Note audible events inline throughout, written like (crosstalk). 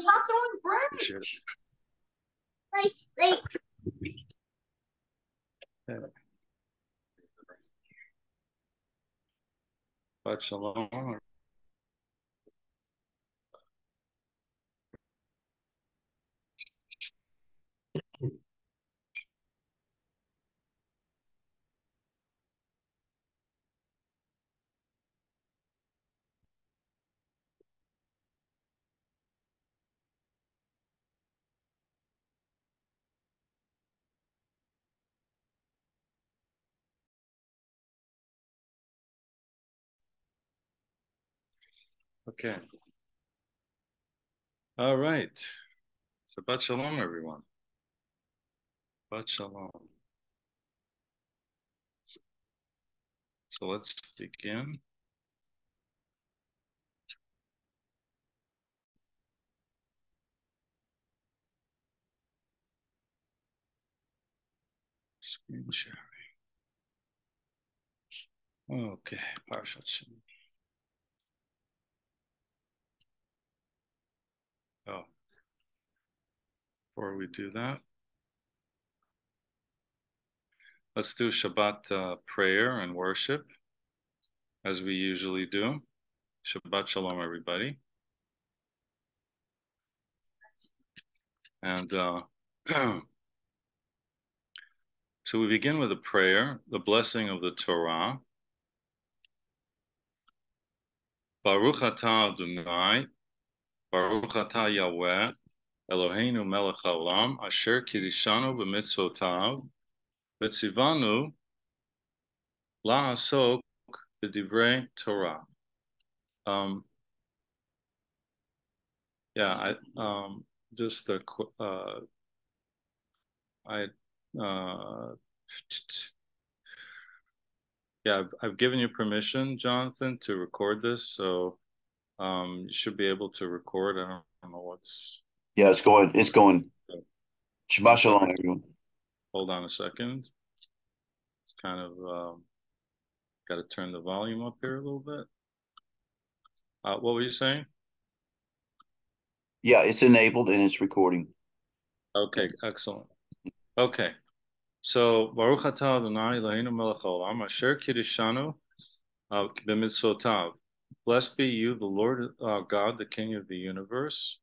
Stop throwing it. Like, like, shalom. Okay. All right. So, Shabbat shalom, everyone. Shabbat shalom. So let's begin. Screen sharing. Okay, Parshat Shemot. Oh, before we do that, let's do Shabbat uh, prayer and worship as we usually do. Shabbat Shalom, everybody. And uh, (clears throat) so we begin with a prayer, the blessing of the Torah. Baruch atah Adonai, Baruch atah Yahweh, Eloheinu melech haolam, asher kirishanu b'mitzvotav, v'tzivanu la'asok b'divrei Torah. Um, yeah, I um, just a uh, I uh, yeah, I've, I've given you permission, Jonathan, to record this, so um, you should be able to record. I don't, I don't know what's. Yeah, it's going. It's going. Shabbat shalom, everyone. Hold on a second. It's kind of um, got to turn the volume up here a little bit. Uh, what were you saying? Yeah, it's enabled and it's recording. Okay, excellent. Okay, so Baruch atah Adonai Eloheinu melech haolam asher kirishanu uh, b'mitzvotav. Blessed be you, the Lord uh, God, the King of the universe,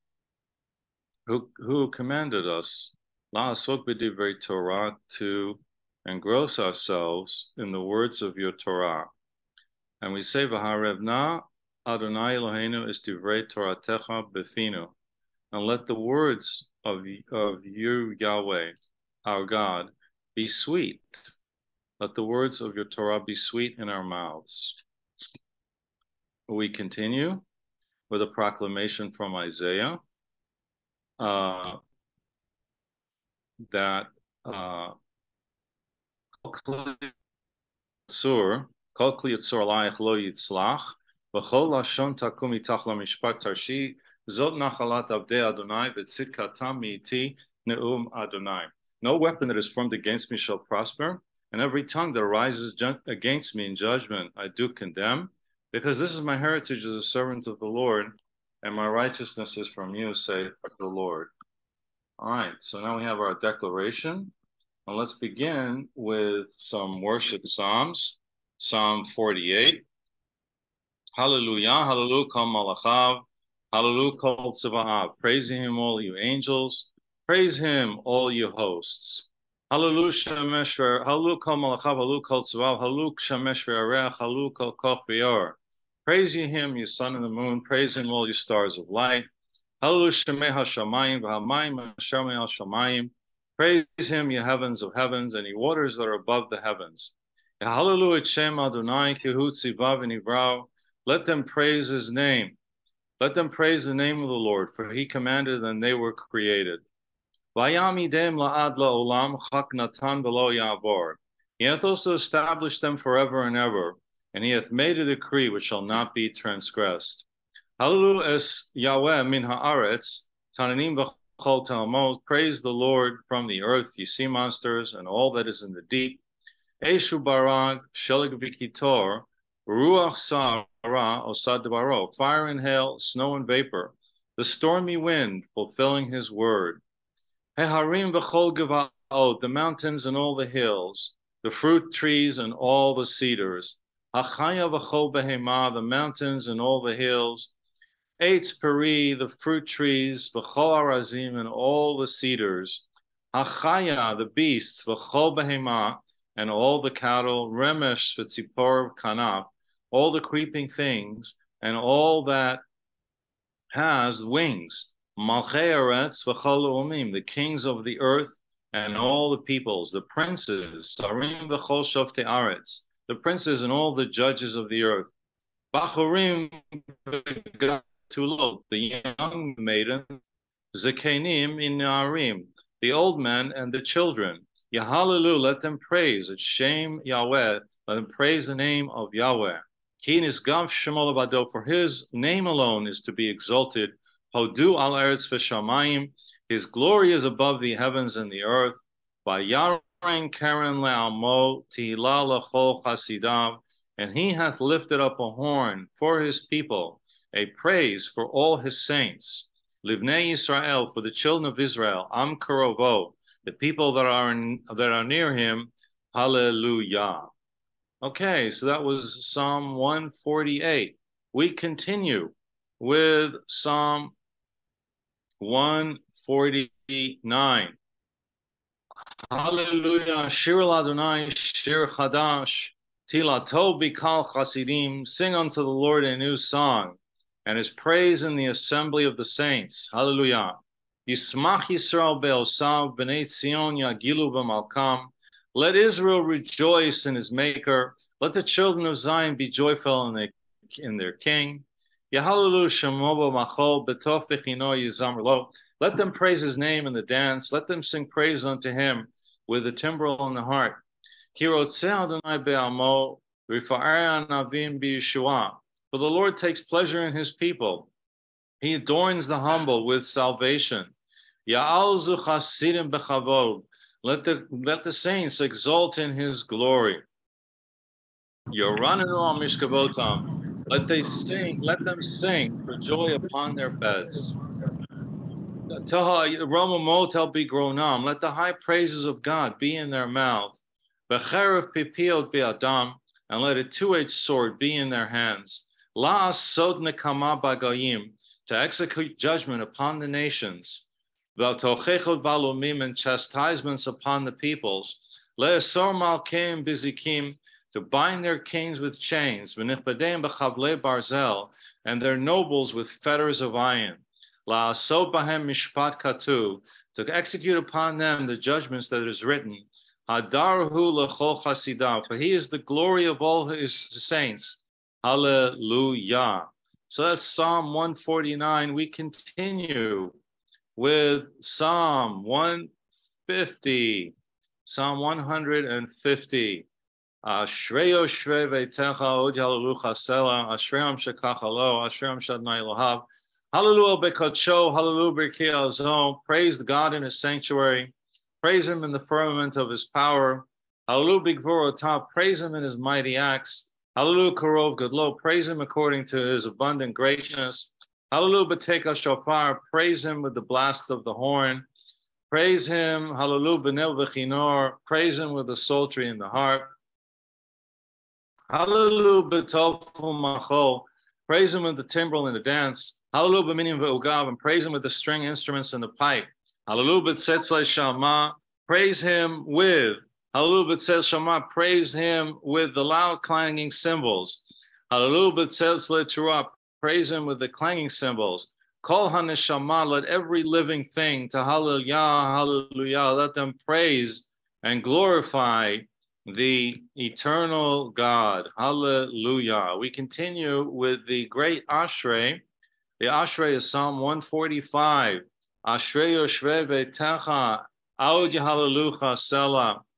who commanded us la'asok b'divrei Torah to engross ourselves in the words of your Torah. And we say v'harevna Adonai Eloheinu is divrei Toratecha befinu, and let the words of of you Yahweh, our God, be sweet. Let the words of your Torah be sweet in our mouths. We continue with a proclamation from Isaiah uh, that uh, Lo Zot Adonai, Ne'um Adonai. No weapon that is formed against me shall prosper, and every tongue that rises against me in judgment I do condemn, because this is my heritage as a servant of the Lord, and my righteousness is from you, say the Lord. All right, so now we have our declaration, and let's begin with some worship psalms. Psalm 48. Hallelujah, hallelujah, kol malachav, hallelujah, kol tzavahav. Praise him, all you angels. Praise him, all you hosts. Hallelujah, Shemeshver, hallelujah, kol malachav, hallelujah, kol tzavav, hallelujah, arech, hallelujah, kol koch. Praise ye him, you sun and the moon. Praise him, all you stars of light. Hallelujah. Praise him, ye heavens of heavens, and ye waters that are above the heavens. Hallelujah, Shem. Let them praise his name. Let them praise the name of the Lord, for he commanded and they were created. Vayamidem la'ad la'olam chak natan v'lo ya'avor. He hath also established them forever and ever, and he hath made a decree which shall not be transgressed. Hallelujah Yahweh min haaretz, tananim v'chol talmod. Praise the Lord from the earth, ye sea monsters, and all that is in the deep. Eshu barag, shelig v'kitor, ruach sara, osad debaro. Fire and hail, snow and vapor. the stormy wind fulfilling his word. Heharim v'chol geva'ot, the mountains and all the hills, the fruit trees and all the cedars. The mountains and all the hills. Eitz peri, the fruit trees, v'chol arazim and all the cedars. Hachaya, the beasts, v'chol behema, and all the cattle. Remesh v'tzipor kanaf, all the creeping things, and all that has wings. Malchei Eretz v'chol umim, the kings of the earth and all the peoples, the princes, Sarim v'chol shoftei aretz, the princes and all the judges of the earth. Bachurim tulot, the young maiden, Zekenim in Narim, the old men and the children. Yahalalu, let them praise, at shame Yahweh, let them praise the name of Yahweh. Kin is gav shemol for his name alone is to be exalted Hodu al eretz v'shamayim. His glory is above the heavens and the earth. By Karen. And he hath lifted up a horn for his people, a praise for all his saints. Livnei Israel, for the children of Israel, Am Karovo, the people that are in, that are near him. Hallelujah. Okay, so that was Psalm 148. We continue with Psalm 149. Hallelujah. Shir Adonai, Shir Chadash, Tilato Bikal Chasidim. Sing unto the Lord a new song, and his praise in the assembly of the saints. Hallelujah. Yismach Yisrael Be'osav, B'nai Tzion Yagilu B'malkam. Let Israel rejoice in his maker. Let the children of Zion be joyful in their, in their king. Let them praise his name in the dance. Let them sing praise unto him with the timbrel in the wrote, For the Lord takes pleasure in his people. He adorns the humble with salvation. Let the, let the saints exult in his glory. Let they sing, let them sing for joy upon their beds. Let the high praises of God be in their mouth. And let a two-edged sword be in their hands. To execute judgment upon the nations. And chastisements upon the peoples to bind their kings with chains, barzel, and their nobles with fetters of iron, mishpat katu, to execute upon them the judgments that is written, for he is the glory of all his saints. Hallelujah. So that's Psalm 149. We continue with Psalm 150. Psalm 150. Ashreyo shre ve'techa od halalucha sela, ashream shekachalo, ashream shadnai lohav. Hallelujah bekodsho, hallelujah berki azon. Praise God in his sanctuary. Praise him in the firmament of his power. Hallelujah bigvorotav. Praise him in his mighty acts. Hallelujah karov gadlo. Praise him according to his abundant graciousness. Hallelujah beteka shofar. Praise him with the blast of the horn. Praise him. Hallelujah benel v'chinor. Praise him with the psaltery in the harp. Hallelujah, machol. Praise him with the timbrel and the dance. Hallelujah, b'minim ve'ugav, and praise him with the string instruments and the pipe. Hallelujah, b'tzetzle shama. Praise him with. Hallelujah, b'tzetz shama. Praise him with the loud clanging cymbals. Hallelujah, b'tzetzle churah. Praise him with the clanging cymbals. Kol haneshama. Let every living thing to hallelujah, hallelujah. Let them praise and glorify the eternal God. Hallelujah. We continue with the great Ashrei. The Ashrei is Psalm 145. Ashrei Yoshve Techa.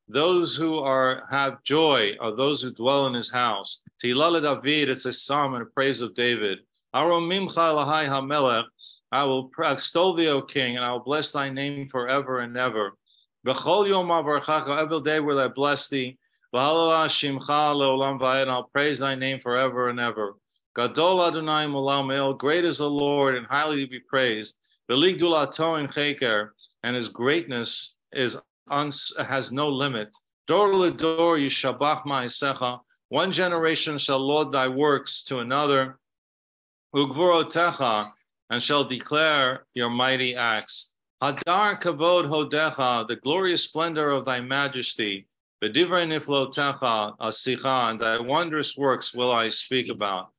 Those who are have joy are those who dwell in his house. Tilala David, it's a psalm and a praise of David. Aromimcha HaMelech. I will extol thee, O King, and I will bless thy name forever and ever. Every day will I bless thee. Shimcha leolam and I'll praise thy name forever and ever. Gadol Adonai Mulamel, great is the Lord and highly to be praised. Beligdulato in Cheker, and his greatness is uns, has no limit. Dor ledor yishabach ma'isecha. One generation shall laud thy works to another. Ugvurotecha, and shall declare your mighty acts. Hadar kavod hodecha, the glorious splendor of thy majesty. V'divrei niflotecha asicha, and thy wondrous works will I speak about.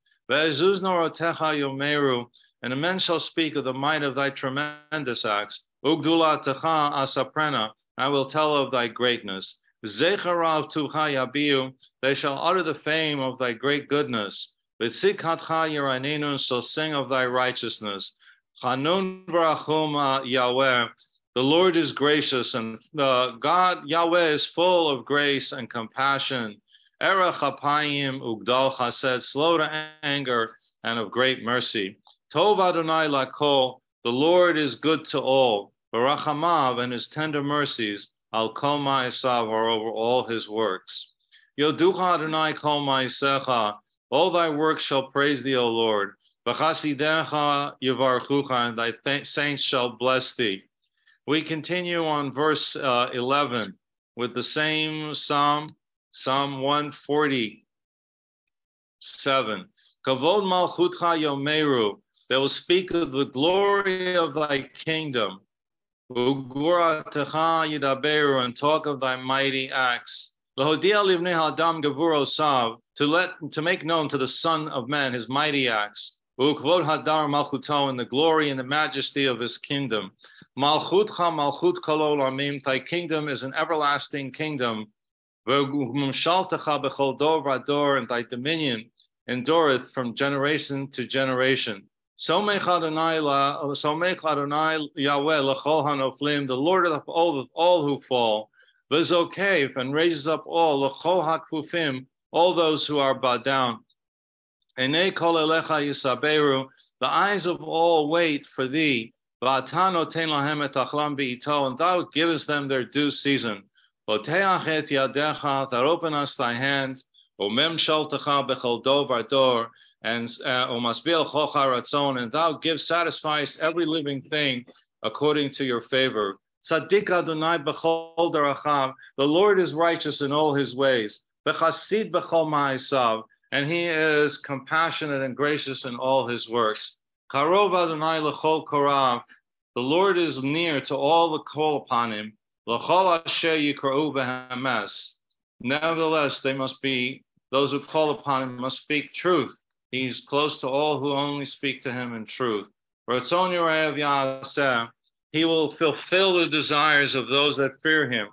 And the men shall speak of the might of thy tremendous acts. Ugdula techa asaprena, I will tell of thy greatness. Zecharav tucha yabiu, they shall utter the fame of thy great goodness. V'tzikatcha yiranenu shall sing of thy righteousness. Chanun v'rachum Yahweh, the Lord is gracious, and uh, God Yahweh is full of grace and compassion. Erech apayim ugdal chesed, slow to anger and of great mercy. Tov Adonai lakol, the Lord is good to all. Barachamav and his tender mercies, al kol ma'asav are over all his works. Yoducha Adonai kol ma'isecha, all thy works shall praise thee, O Lord. V'chasidecha yivarchucha, and thy th- saints shall bless thee. We continue on verse uh, 11 with the same psalm, Psalm 147. Kavod malchutcha yomeru, they will speak of the glory of thy kingdom. Uguratecha yidaberu, and talk of thy mighty acts. Lahodia livnei hadam gavuro sav, to let to make known to the Son of Man his mighty acts. Ukvod hadar malchuto, and the glory and the majesty of his kingdom. Malchutcha malchut kolol amim, thy kingdom is an everlasting kingdom. And thy dominion endureth from generation to generation. So Yahweh the Lord of all, all who fall. V'zokev, and raises up all, hakufim, all those who are bowed down. The eyes of all wait for thee. And thou givest them their due season. V'teach et yadecha, thou open us thy hand. Omem shaltecha bechol dov dor, and uh, omasbil chocha ratzon, and thou give satisfies every living thing according to your favor. Tzaddik Adonai bechol darachav, the Lord is righteous in all his ways. Bechasid bechol ma'asav, and he is compassionate and gracious in all his works. Karov Adonai lechol korav, the Lord is near to all that call upon him. Nevertheless, they must be, those who call upon him must speak truth. He's close to all who only speak to him in truth. He will fulfill the desires of those that fear him.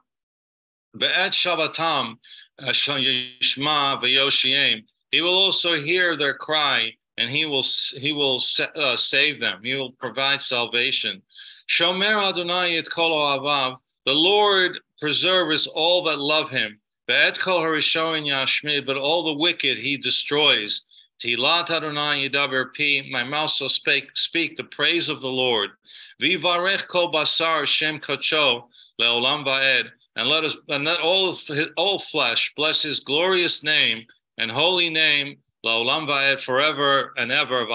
He will also hear their cry, and he will he will uh, save them. He will provide salvation. Shomer Adonai et kol. The Lord preserves all that love him. But all the wicked he destroys. My mouth shall speak speak the praise of the Lord. Basar shem leolam. And let us and let all all flesh bless his glorious name and holy name laolam va'ed forever and ever.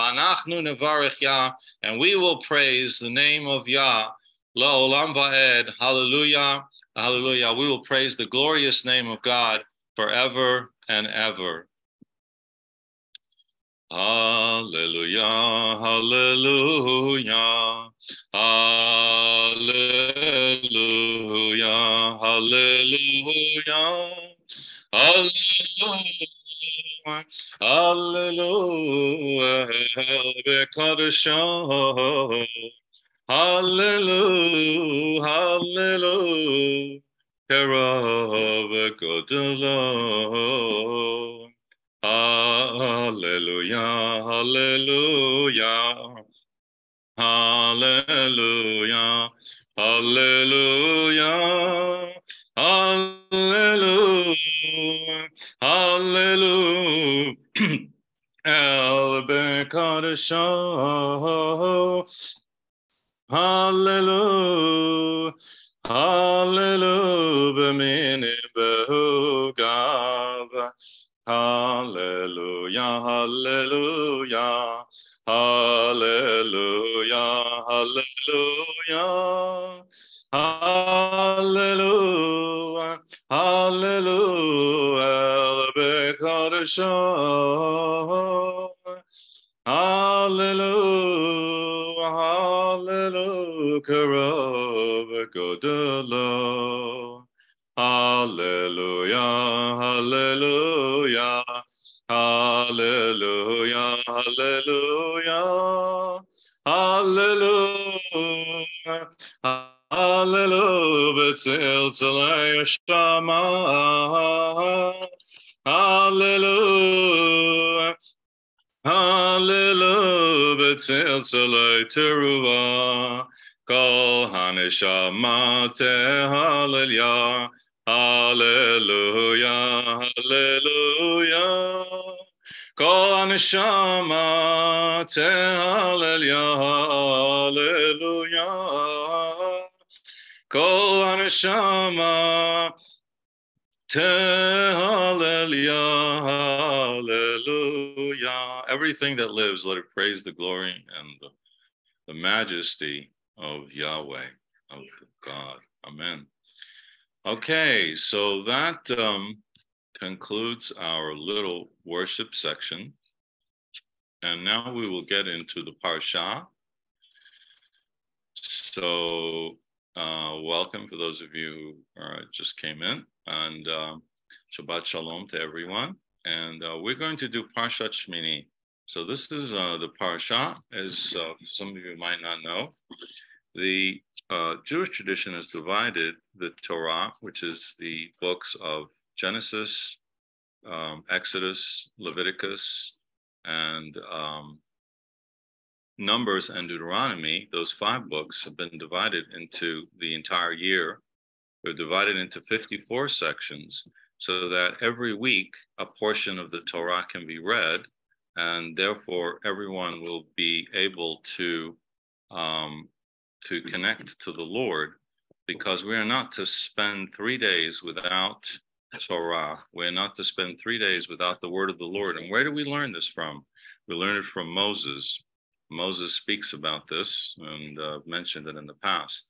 And we will praise the name of Yah laolam va'ed. Hallelujah, hallelujah. We will praise the glorious name of God forever and ever. Hallelujah, hallelujah, hallelujah, hallelujah, hallelujah, hallelujah, hallelujah, Karabakodalah. Hallelujah, hallelujah, hallelujah, hallelujah, hallelujah, hallelujah. (clears throat) El Bekadashah, B'tzil Tzalei Shama. Hallelujah. Hallelujah, Hallelujah, Hallelujah, Hallelujah. Hallelujah, Hallelujah. Everything that lives, let it praise the glory and the, the majesty of Yahweh, of God. Amen. Okay, so that um, concludes our little worship section. And now we will get into the Parsha. So, uh, welcome for those of you who uh, just came in, and um, Shabbat Shalom to everyone. And uh, we're going to do Parshat Shmini. So, this is uh, the Parsha, as uh, some of you might not know the uh, Jewish tradition has divided the Torah, which is the books of Genesis, um, Exodus, Leviticus, and um, Numbers and Deuteronomy. Those five books have been divided into the entire year. They're divided into 54 sections so that every week a portion of the Torah can be read, and therefore everyone will be able to um, to connect to the Lord because we are not to spend three days without Torah. We're not to spend three days without the word of the Lord. And where do we learn this from? We learn it from Moses. Moses speaks about this and uh, mentioned it in the past.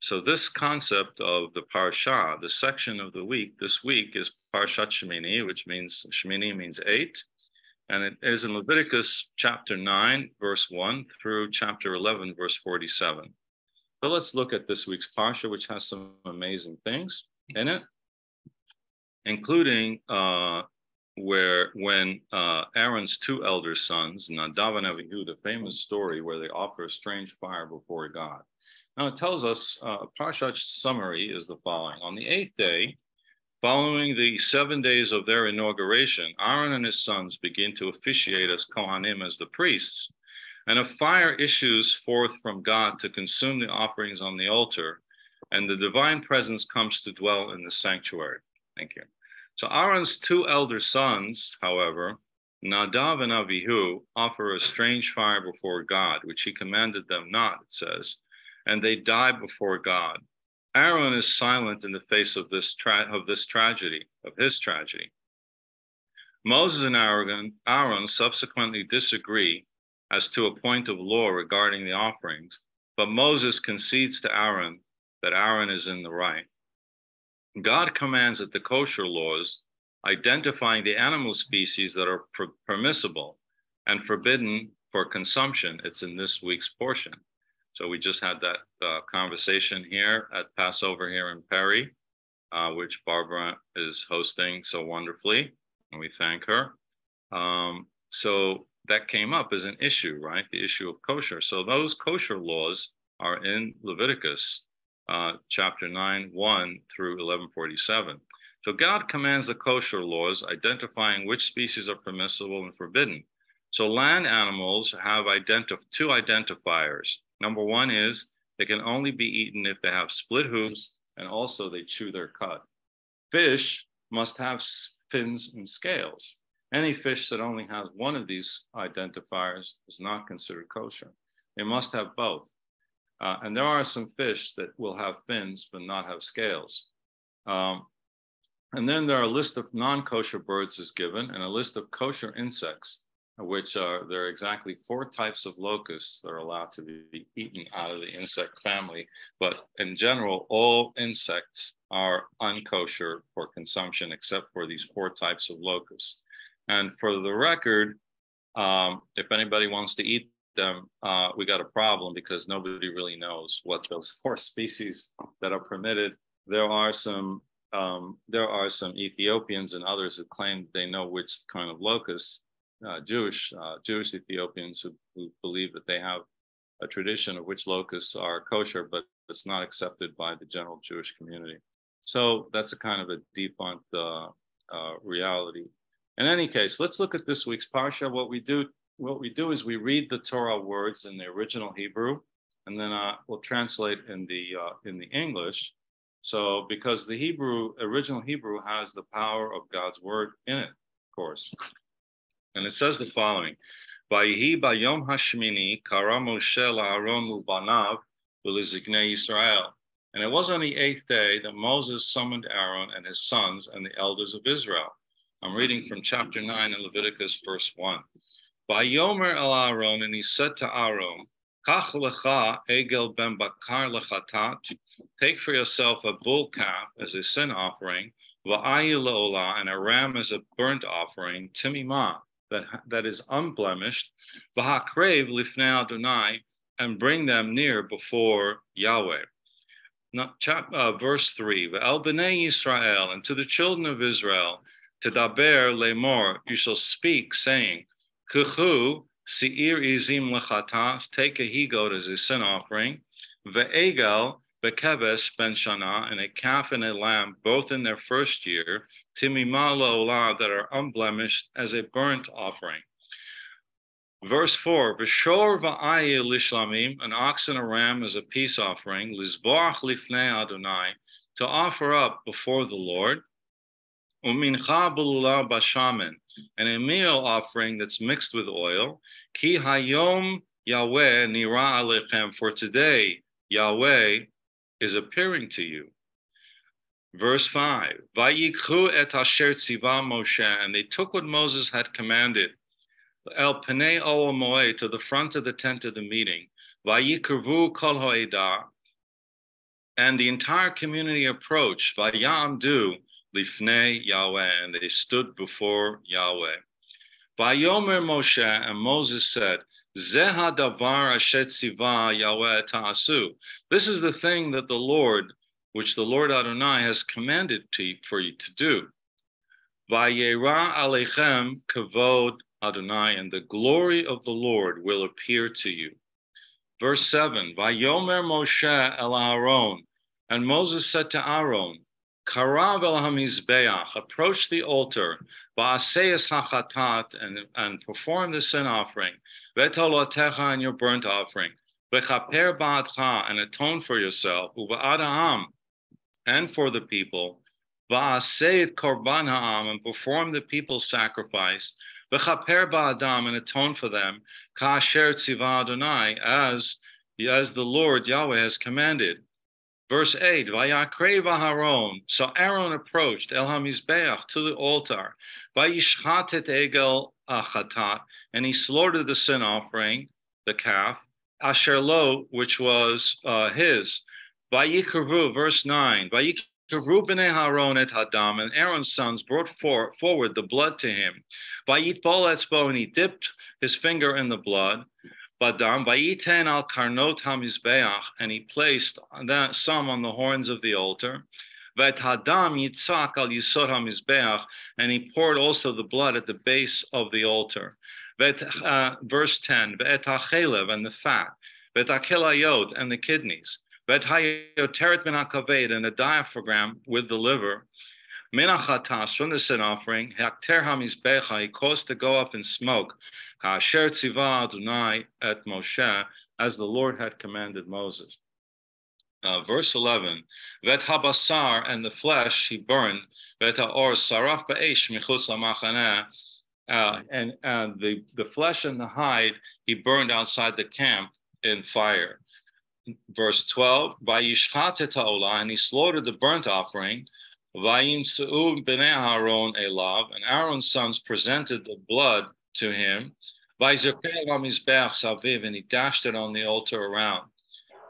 So this concept of the parsha, the section of the week, this week is Parshat Shemini, which means Shemini means eight, and it is in Leviticus chapter 9, verse 1 through chapter 11, verse 47. So let's look at this week's Parsha, which has some amazing things in it, including uh, where when uh, Aaron's two elder sons, Nadav and Avihu, the famous story where they offer a strange fire before God. Now it tells us, uh, Parsha's summary is the following. On the eighth day, following the seven days of their inauguration, Aaron and his sons begin to officiate as Kohanim, as the priests, and a fire issues forth from God to consume the offerings on the altar, and the divine presence comes to dwell in the sanctuary. Thank you. So Aaron's two elder sons, however, Nadav and Avihu, offer a strange fire before God, which he commanded them not, it says, and they die before God. Aaron is silent in the face of this, tra- of this tragedy, of his tragedy. Moses and Aaron, Aaron subsequently disagree as to a point of law regarding the offerings, but Moses concedes to Aaron that Aaron is in the right. God commands that the kosher laws identifying the animal species that are per- permissible and forbidden for consumption, it's in this week's portion. So we just had that uh, conversation here at Passover here in Perry, uh, which Barbara is hosting so wonderfully, and we thank her. Um, so that came up as an issue, right? The issue of kosher. So those kosher laws are in Leviticus uh, chapter 9, 1 through 1147. So God commands the kosher laws identifying which species are permissible and forbidden. So land animals have identif- two identifiers. Number one is they can only be eaten if they have split hooves and also they chew their cud. Fish must have fins and scales. Any fish that only has one of these identifiers is not considered kosher. They must have both. Uh, and there are some fish that will have fins but not have scales. Um, and then there are a list of non kosher birds is given and a list of kosher insects. Which are there are exactly four types of locusts that are allowed to be eaten out of the insect family. But in general, all insects are unkosher for consumption except for these four types of locusts. And for the record, um, if anybody wants to eat them, uh, we got a problem because nobody really knows what those (laughs) four species that are permitted. There are some um, there are some Ethiopians and others who claim they know which kind of locusts, uh, Jewish uh, Jewish Ethiopians who, who believe that they have a tradition of which locusts are kosher, but it's not accepted by the general Jewish community. So that's a kind of a debunked uh, uh, reality. In any case, let's look at this week's parsha. What we do, what we do is we read the Torah words in the original Hebrew, and then uh, we'll translate in the uh, in the English. So, because the Hebrew, original Hebrew has the power of God's word in it, of course. And it says the following Vayihi bayom hashmini kara Moshe la'aron ubanav v'lizignei Yisrael. And it was on the eighth day that Moses summoned Aaron and his sons and the elders of Israel. I'm reading from chapter 9 in Leviticus, verse 1. Vayomer el Aaron, and he said to Aaron, Kach lecha egel ben bakar lechatat. Take for yourself a bull calf as a sin offering, va'ayu leolah, and a ram as a burnt offering, timimah, that, that is unblemished, v'hakrev lifnei Adonai, and bring them near before Yahweh. Now, chap, uh, verse 3, V'el b'nei Yisrael, and to the children of Israel, to daber lemor, you shall speak, saying, Kuchu si'ir izim lechatas, take a he goat as a sin offering, ve'egal bekeves ben shana, and a calf and a lamb, both in their first year, timima olah, that are unblemished as a burnt offering. Verse 4, V'shor va'ayi lishlamim, an ox and a ram as a peace offering, lizboach lifnei Adonai, to offer up before the Lord, umincha b'lulav bashamen, and a meal offering that's mixed with oil. Ki hayom Yahweh nira alechem, for today Yahweh is appearing to you. Verse 5, Vayikhu et asher tziva Moshe, and they took what Moses had commanded, el penei moed, to the front of the tent of the meeting, Vayikurvu kol hoedah, and the entire community approached, Vayamdu, lifnei Yahweh, and they stood before Yahweh. Vayomer Moshe, and Moses said, Zeha davar ashet siva Yahweh ta'asu. This is the thing that the Lord, which the Lord Adonai has commanded to, for you to do. Vayera alechem kavod Adonai, and the glory of the Lord will appear to you. Verse 7, Vayomer Moshe el Aaron, and Moses said to Aaron, Karav el hamizbeach, approach the altar, ba'aseis hachatat, and, and perform the sin offering, vetalotecha and your burnt offering, vechaper ba'atcha, and atone for yourself, uva'adaham, and for the people, va'aseit korban ha'am, and perform the people's sacrifice, vechaper ba'adam, and atone for them, ka'asher tziva Adonai, as, as the Lord Yahweh has commanded. Verse 8, Vayakrev Aharon. So Aaron approached El HaMizbeach to the altar. Vayishchatet Egel Achatat. And he slaughtered the sin offering, the calf, Asher Lo, which was uh, his. Vayikarvu, verse 9. Vayikarvu b'nei Haron et Hadam. And Aaron's sons brought for, forward the blood to him. Vayitbol etzbo, and he dipped his finger in the blood. Badam vayiten al karnot hamizbeach, and he placed that some on the horns of the altar. Vet hadam yitzak al yisod hamizbeach, and he poured also the blood at the base of the altar. Vet, uh, verse 10, vet and the fat. Vet and the kidneys. And the diaphragm with the liver. Menachatas, from the sin offering, hakter hamizbecha, caused to go up in smoke. Asher tziva et Moshe, as the Lord had commanded Moses. Uh, verse 11, Vet habasar, and the flesh he burned, Vet or saraf ba'esh michutz lamachaneh, uh, and, and the, the flesh and the hide he burned outside the camp in fire. Verse 12, Vayishchat et and he slaughtered the burnt offering, and Aaron's sons presented the blood to him. And he dashed it on the altar around.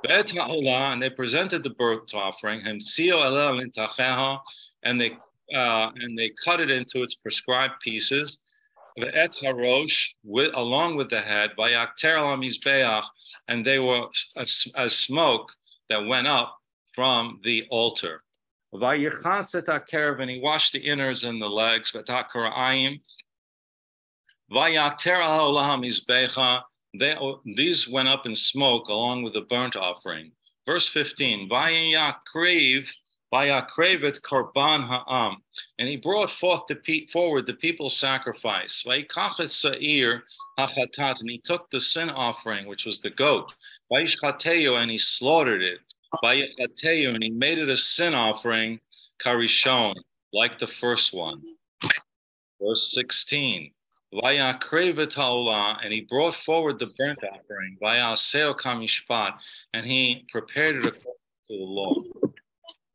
And they presented the burnt offering, and they uh, and they cut it into its prescribed pieces. Et harosh, along with the head, by and they were as, smoke that went up from the altar. And he washed the innards and the legs. These went up in smoke along with the burnt offering. Verse 15, Vayakrev, Vayakrevet Karban Ha'am, and he brought forth the forward the people's sacrifice. Vayikachet Sa'ir Hachatat, and he took the sin offering, which was the goat. Vayishchateo, and he slaughtered it. Vayichateo, and he made it a sin offering, Karishon, like the first one. Verse 16. and he brought forward the burnt offering, Vayaseo kamishpat, and he prepared it according to the law.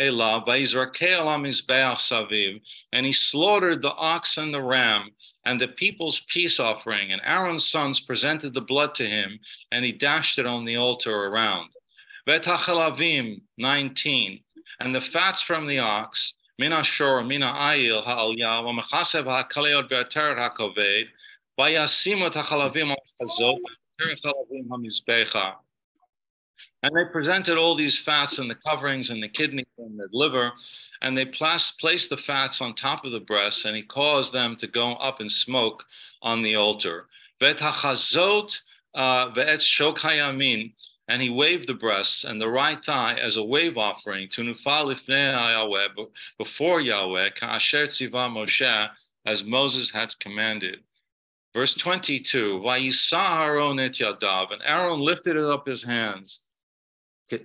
Elav, and he slaughtered the ox and the ram and the people's peace offering. And Aaron's sons presented the blood to him, and he dashed it on the altar around. 19, and the fats from the ox, Mina Shor, Mina Ayil, Ha'aliyah, HaKaleot Be'ateret and they presented all these fats and the coverings and the kidney and the liver, and they placed the fats on top of the breasts, and he caused them to go up in smoke on the altar. Uh, and he waved the breasts and the right thigh as a wave offering to Nufal Yahweh before Yahweh, Ka'asher Tziva Moshe, as Moses had commanded. Verse 22, Vayisa Aaron et Yadav, and Aaron lifted up his hands,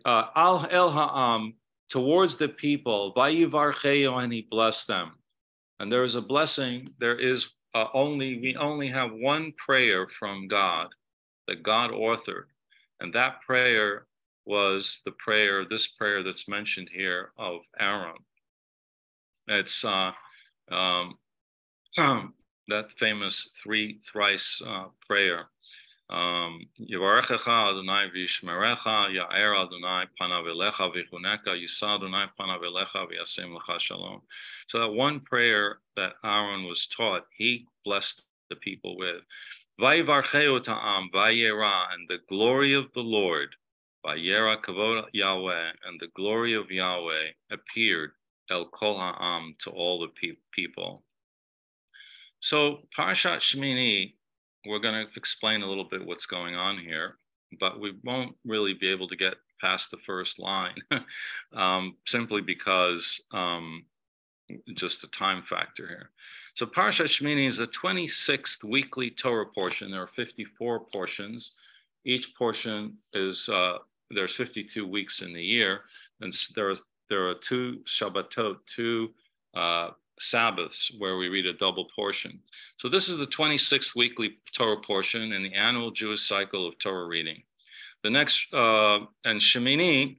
Al El Ha'am, towards the people, Vayivarcheo, and he blessed them. And there is a blessing, there is uh, only, we only have one prayer from God that God authored and that prayer was the prayer, this prayer that's mentioned here of Aaron. It's uh, um, (clears throat) that famous three thrice uh, prayer. Um, Yivarechecha Adonai v'yishmerecha, Ya'er Adonai panav elecha v'chuneka, Yisa Adonai panav elecha v'yasim lecha shalom. So that one prayer that Aaron was taught, he blessed the people with. Vayivarcheu ta'am, vayera, and the glory of the Lord, vayera kavod Yahweh, and the glory of Yahweh appeared el kol ha'am to all the pe- people. So Parshat Shemini, we're going to explain a little bit what's going on here, but we won't really be able to get past the first line, (laughs) um, simply because um, just the time factor here. So Parshat Shemini is the 26th weekly Torah portion. There are 54 portions. Each portion is, uh, there's 52 weeks in the year. And there are, there are two Shabbatot, two uh, Sabbaths where we read a double portion. So this is the 26th weekly Torah portion in the annual Jewish cycle of Torah reading. The next, uh, and Shemini,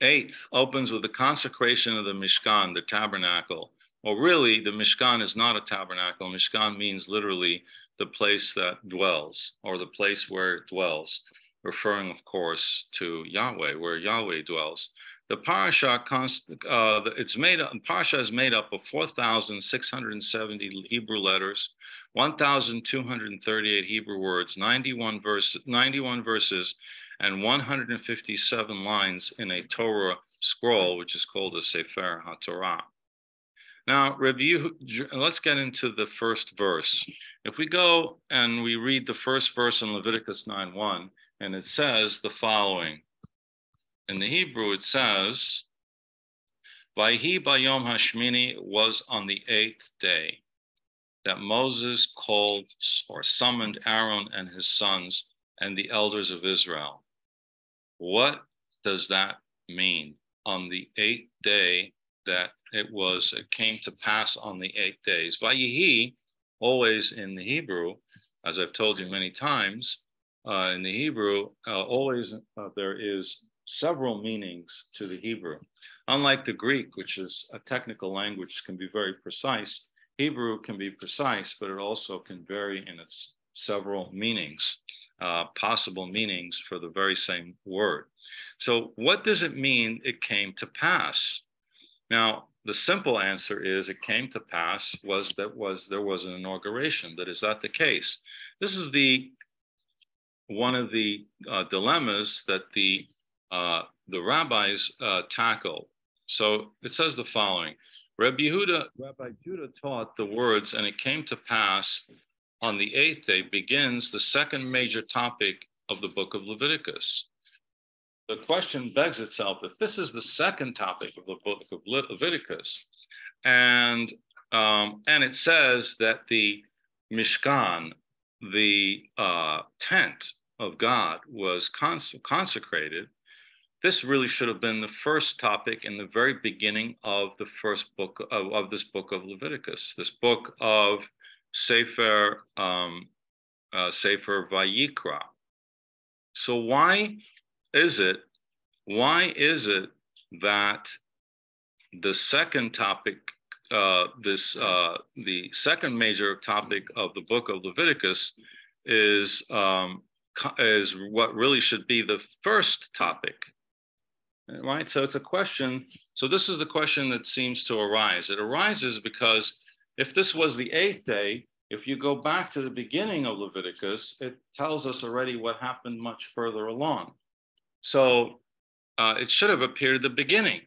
eighth, opens with the consecration of the Mishkan, the tabernacle. Well, really, the Mishkan is not a tabernacle. Mishkan means literally the place that dwells, or the place where it dwells, referring, of course, to Yahweh, where Yahweh dwells. The parasha, const, uh, it's made up, parasha is made up of 4,670 Hebrew letters, 1,238 Hebrew words, 91, verse, 91 verses, and 157 lines in a Torah scroll, which is called a Sefer HaTorah. Now, review, let's get into the first verse. If we go and we read the first verse in Leviticus 9 1, and it says the following. In the Hebrew, it says, Vayhi Bayom Hashmini was on the eighth day that Moses called or summoned Aaron and his sons and the elders of Israel. What does that mean? On the eighth day that it was, it came to pass on the eight days. Vayihi, always in the Hebrew, as I've told you many times, uh, in the Hebrew, uh, always uh, there is several meanings to the Hebrew. Unlike the Greek, which is a technical language, can be very precise, Hebrew can be precise, but it also can vary in its several meanings, uh, possible meanings for the very same word. So, what does it mean it came to pass? Now, the simple answer is it came to pass was that was there was an inauguration. That is that the case. This is the one of the uh, dilemmas that the uh, the rabbis uh, tackle. So it says the following: Rabbi Rabbi Judah taught the words, and it came to pass on the eighth day begins the second major topic of the book of Leviticus. The question begs itself if this is the second topic of the book of Leviticus, and um, and it says that the Mishkan, the uh, tent of God, was cons- consecrated this really should have been the first topic in the very beginning of the first book of, of this book of Leviticus, this book of Sefer um, uh, Sefer Vayikra. So why is it? Why is it that the second topic, uh, this uh, the second major topic of the book of Leviticus, is um, is what really should be the first topic right? So it's a question. So this is the question that seems to arise. It arises because if this was the eighth day, if you go back to the beginning of Leviticus, it tells us already what happened much further along. So uh, it should have appeared at the beginning,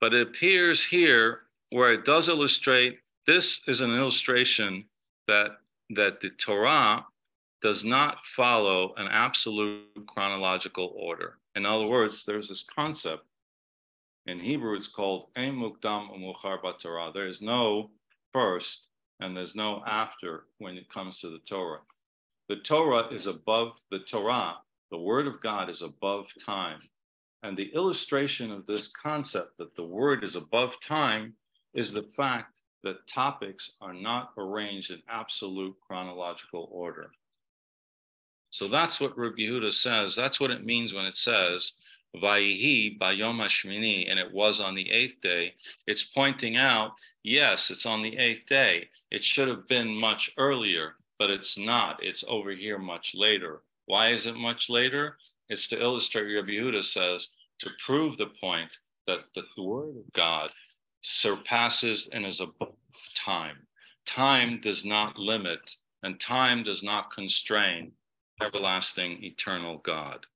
but it appears here where it does illustrate. This is an illustration that that the Torah does not follow an absolute chronological order. In other words, there's this concept in Hebrew, it's called Ein Mukdam Umuchar. There is no first and there's no after when it comes to the Torah. The Torah is above the Torah, the word of God is above time. And the illustration of this concept that the word is above time is the fact that topics are not arranged in absolute chronological order. So that's what Rabbi Yehuda says. That's what it means when it says, Vayihi bayom hashmini, and it was on the eighth day. It's pointing out, yes, it's on the eighth day. It should have been much earlier, but it's not. It's over here much later. Why is it much later? It's to illustrate, Rabbi Yehuda says, to prove the point that the word of God surpasses and is above time. Time does not limit, and time does not constrain everlasting, eternal God.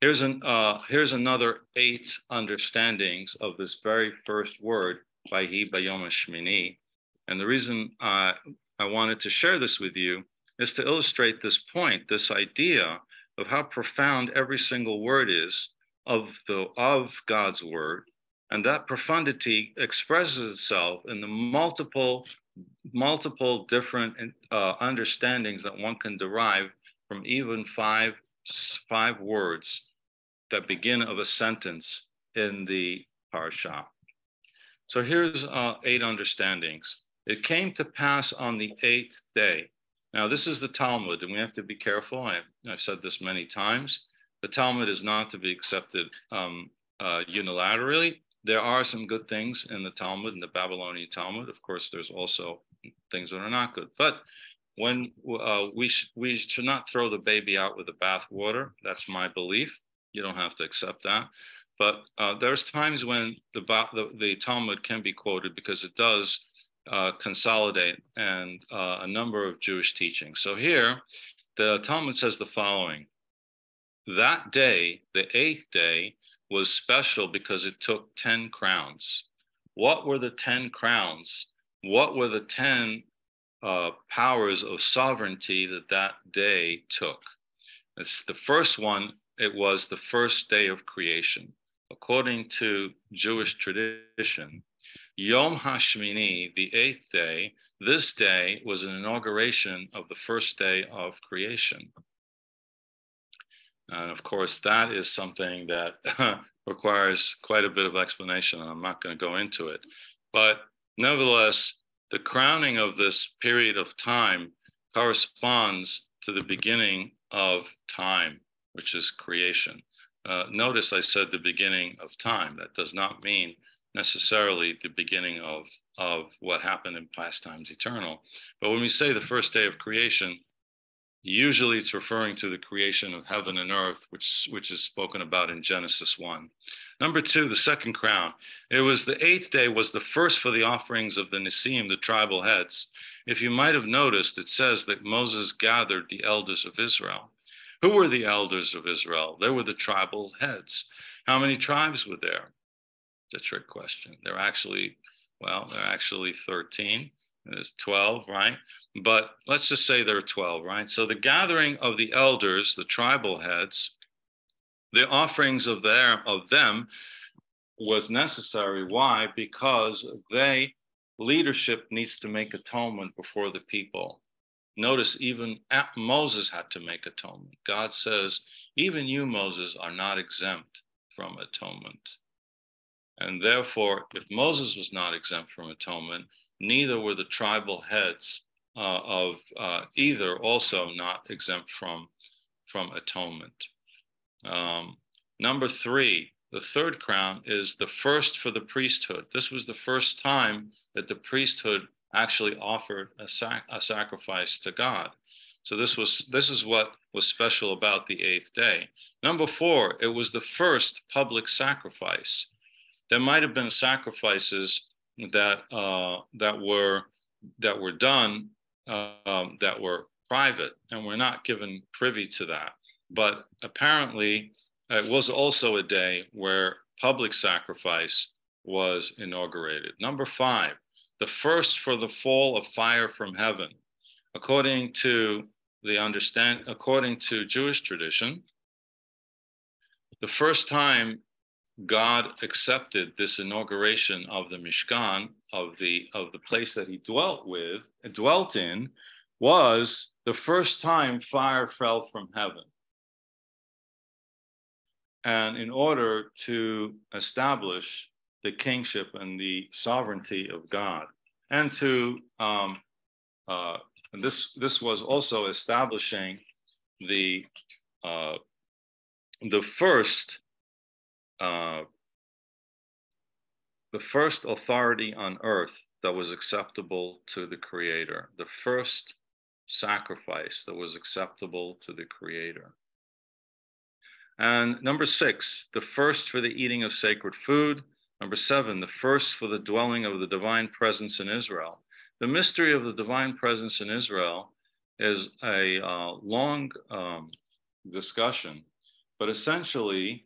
Here's, an, uh, here's another eight understandings of this very first word, Vayhi Bayom Shmini. And the reason I wanted to share this with you is to illustrate this point, this idea of how profound every single word is of, the, of God's word. And that profundity expresses itself in the multiple multiple different uh, understandings that one can derive from even five five words that begin of a sentence in the parsha. So here's uh, eight understandings. It came to pass on the eighth day. Now this is the Talmud, and we have to be careful. I, have said this many times. The Talmud is not to be accepted um, uh, unilaterally there are some good things in the Talmud, in the Babylonian Talmud. Of course, there's also things that are not good. But when uh, we sh- we should not throw the baby out with the bathwater. That's my belief. You don't have to accept that. But uh, there's times when the, the, the Talmud can be quoted because it does uh, consolidate and uh, a number of Jewish teachings. So here, the Talmud says the following: That day, the eighth day, was special because it took 10 crowns. What were the 10 crowns? What were the 10 uh, powers of sovereignty that that day took? It's the first one, it was the first day of creation. According to Jewish tradition, Yom HaShmini, the eighth day, this day was an inauguration of the first day of creation. And of course, that is something that (laughs) requires quite a bit of explanation, and I'm not going to go into it. But nevertheless, the crowning of this period of time corresponds to the beginning of time, which is creation. Uh, notice I said the beginning of time. That does not mean necessarily the beginning of, of what happened in past times eternal. But when we say the first day of creation, usually it's referring to the creation of heaven and earth, which, which is spoken about in Genesis 1. Number two, the second crown. It was the eighth day was the first for the offerings of the Nesiim, the tribal heads. If you might have noticed, it says that Moses gathered the elders of Israel. Who were the elders of Israel? They were the tribal heads. How many tribes were there? It's a trick question. There are actually, well, there are actually 13. There's 12, right? But let's just say there are 12, right? So the gathering of the elders, the tribal heads, the offerings of their of them was necessary. Why? Because they leadership needs to make atonement before the people. Notice even Moses had to make atonement. God says, even you, Moses, are not exempt from atonement. And therefore, if Moses was not exempt from atonement, neither were the tribal heads uh, of uh, either also not exempt from, from atonement. Um, number three, the third crown is the first for the priesthood. This was the first time that the priesthood actually offered a, sac- a sacrifice to God. So this was this is what was special about the eighth day. Number four, it was the first public sacrifice. There might have been sacrifices that uh, that were that were done um, that were private, and we're not given privy to that. But apparently, it was also a day where public sacrifice was inaugurated. Number five, the first for the fall of fire from heaven. According to the understand, according to Jewish tradition, the first time God accepted this inauguration of the Mishkan, of the of the place that he dwelt with, dwelt in, was the first time fire fell from heaven. And in order to establish the kingship and the sovereignty of God, and to um, uh, and this this was also establishing the uh, the first uh, the first authority on earth that was acceptable to the Creator, the first sacrifice that was acceptable to the Creator. And number six, the first for the eating of sacred food. Number seven, the first for the dwelling of the divine presence in Israel. The mystery of the divine presence in Israel is a uh, long um, discussion, but essentially,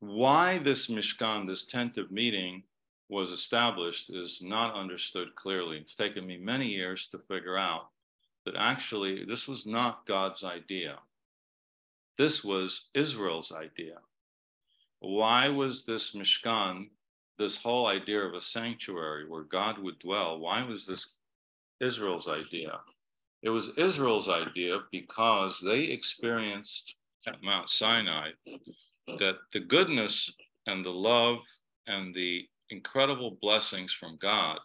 why this Mishkan, this tent of meeting, was established is not understood clearly. It's taken me many years to figure out that actually this was not God's idea. This was Israel's idea. Why was this Mishkan, this whole idea of a sanctuary where God would dwell, why was this Israel's idea? It was Israel's idea because they experienced at Mount Sinai that the goodness and the love and the incredible blessings from God.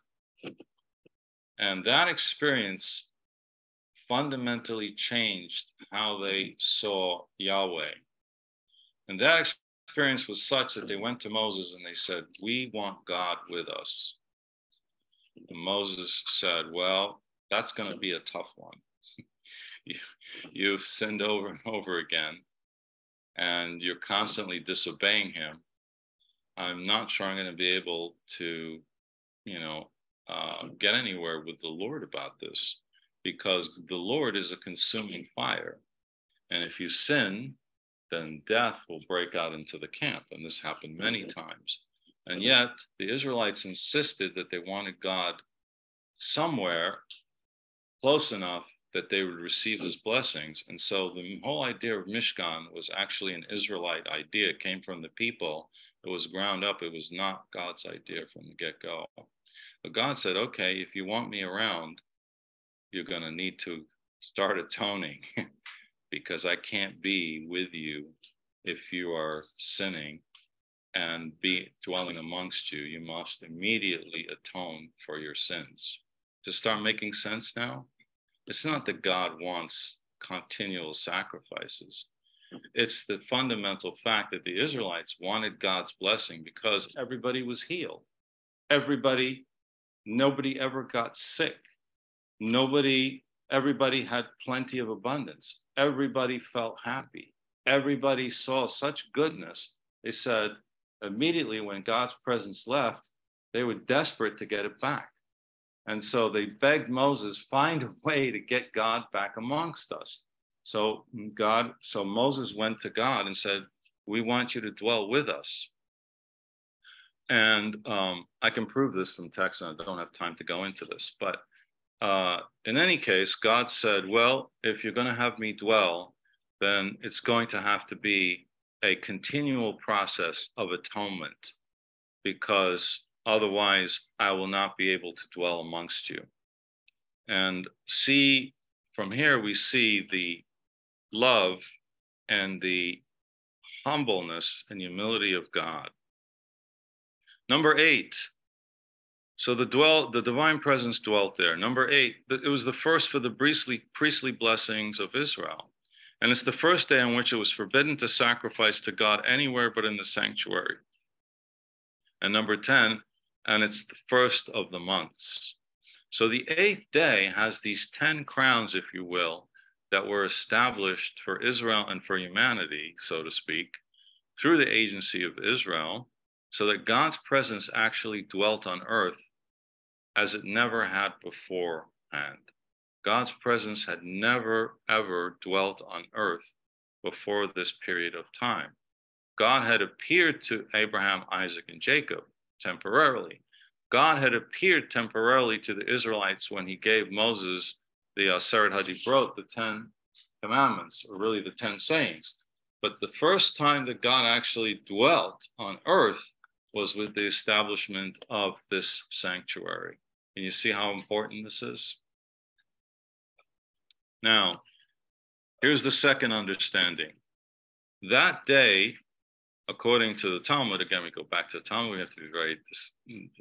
And that experience fundamentally changed how they saw Yahweh. And that experience was such that they went to Moses and they said, We want God with us. And Moses said, Well, that's going to be a tough one. (laughs) you, you've sinned over and over again, and you're constantly disobeying him. I'm not sure I'm going to be able to, you know, uh, get anywhere with the Lord about this because the Lord is a consuming fire. And if you sin, then death will break out into the camp. And this happened many times. And yet the Israelites insisted that they wanted God somewhere close enough that they would receive his blessings. And so the whole idea of Mishkan was actually an Israelite idea. It came from the people. It was ground up. It was not God's idea from the get go. But God said, okay, if you want me around, you're going to need to start atoning (laughs) because I can't be with you if you are sinning and be dwelling amongst you, you must immediately atone for your sins. To start making sense now, it's not that God wants continual sacrifices. It's the fundamental fact that the Israelites wanted God's blessing because everybody was healed. Everybody, nobody ever got sick. Nobody, everybody had plenty of abundance. Everybody felt happy. Everybody saw such goodness. They said immediately when God's presence left, they were desperate to get it back. And so they begged Moses, find a way to get God back amongst us. So God, so Moses went to God and said, We want you to dwell with us. And um, I can prove this from text, and I don't have time to go into this. But uh, in any case, God said, Well, if you're going to have me dwell, then it's going to have to be a continual process of atonement because otherwise I will not be able to dwell amongst you. And see, from here, we see the love and the humbleness and humility of God. Number eight, so the dwell, the divine presence dwelt there. Number eight, it was the first for the priestly, priestly blessings of Israel. And it's the first day on which it was forbidden to sacrifice to God anywhere but in the sanctuary. And number 10, and it's the first of the months. So the eighth day has these 10 crowns, if you will, that were established for Israel and for humanity, so to speak, through the agency of Israel, so that God's presence actually dwelt on earth as it never had beforehand. God's presence had never, ever dwelt on earth before this period of time. God had appeared to Abraham, Isaac, and Jacob temporarily. God had appeared temporarily to the Israelites when he gave Moses the Aseret uh, HaDibrot, the Ten Commandments, or really the Ten Sayings. But the first time that God actually dwelt on earth was with the establishment of this sanctuary. Can you see how important this is? Now, here's the second understanding. That day, according to the Talmud, again, we go back to the Talmud, we have to be very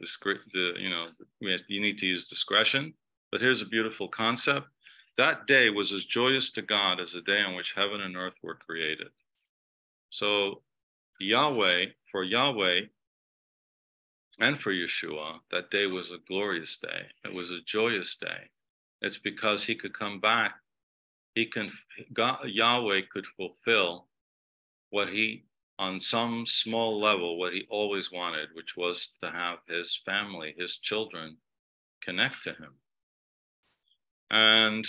discreet, you know, we have, you need to use discretion. But here's a beautiful concept. That day was as joyous to God as the day on which heaven and earth were created. So Yahweh, for Yahweh and for Yeshua, that day was a glorious day. It was a joyous day. It's because he could come back. He can, God, Yahweh could fulfill what he, on some small level, what he always wanted, which was to have his family, his children, connect to him. And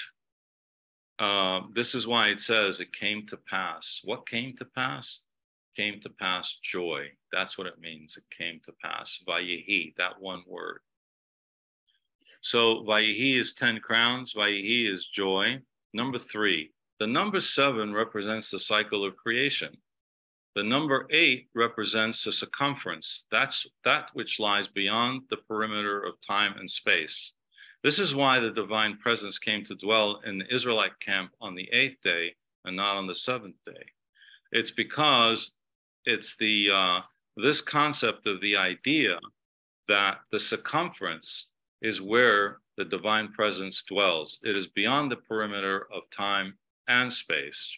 uh, this is why it says it came to pass. What came to pass? Came to pass joy. That's what it means. It came to pass. Vayehi, that one word. So Vayehi is 10 crowns. Vayehi is joy. Number three, the number seven represents the cycle of creation. The number eight represents the circumference. That's that which lies beyond the perimeter of time and space. This is why the divine presence came to dwell in the Israelite camp on the eighth day and not on the seventh day. It's because it's the uh, this concept of the idea that the circumference is where the divine presence dwells. It is beyond the perimeter of time and space.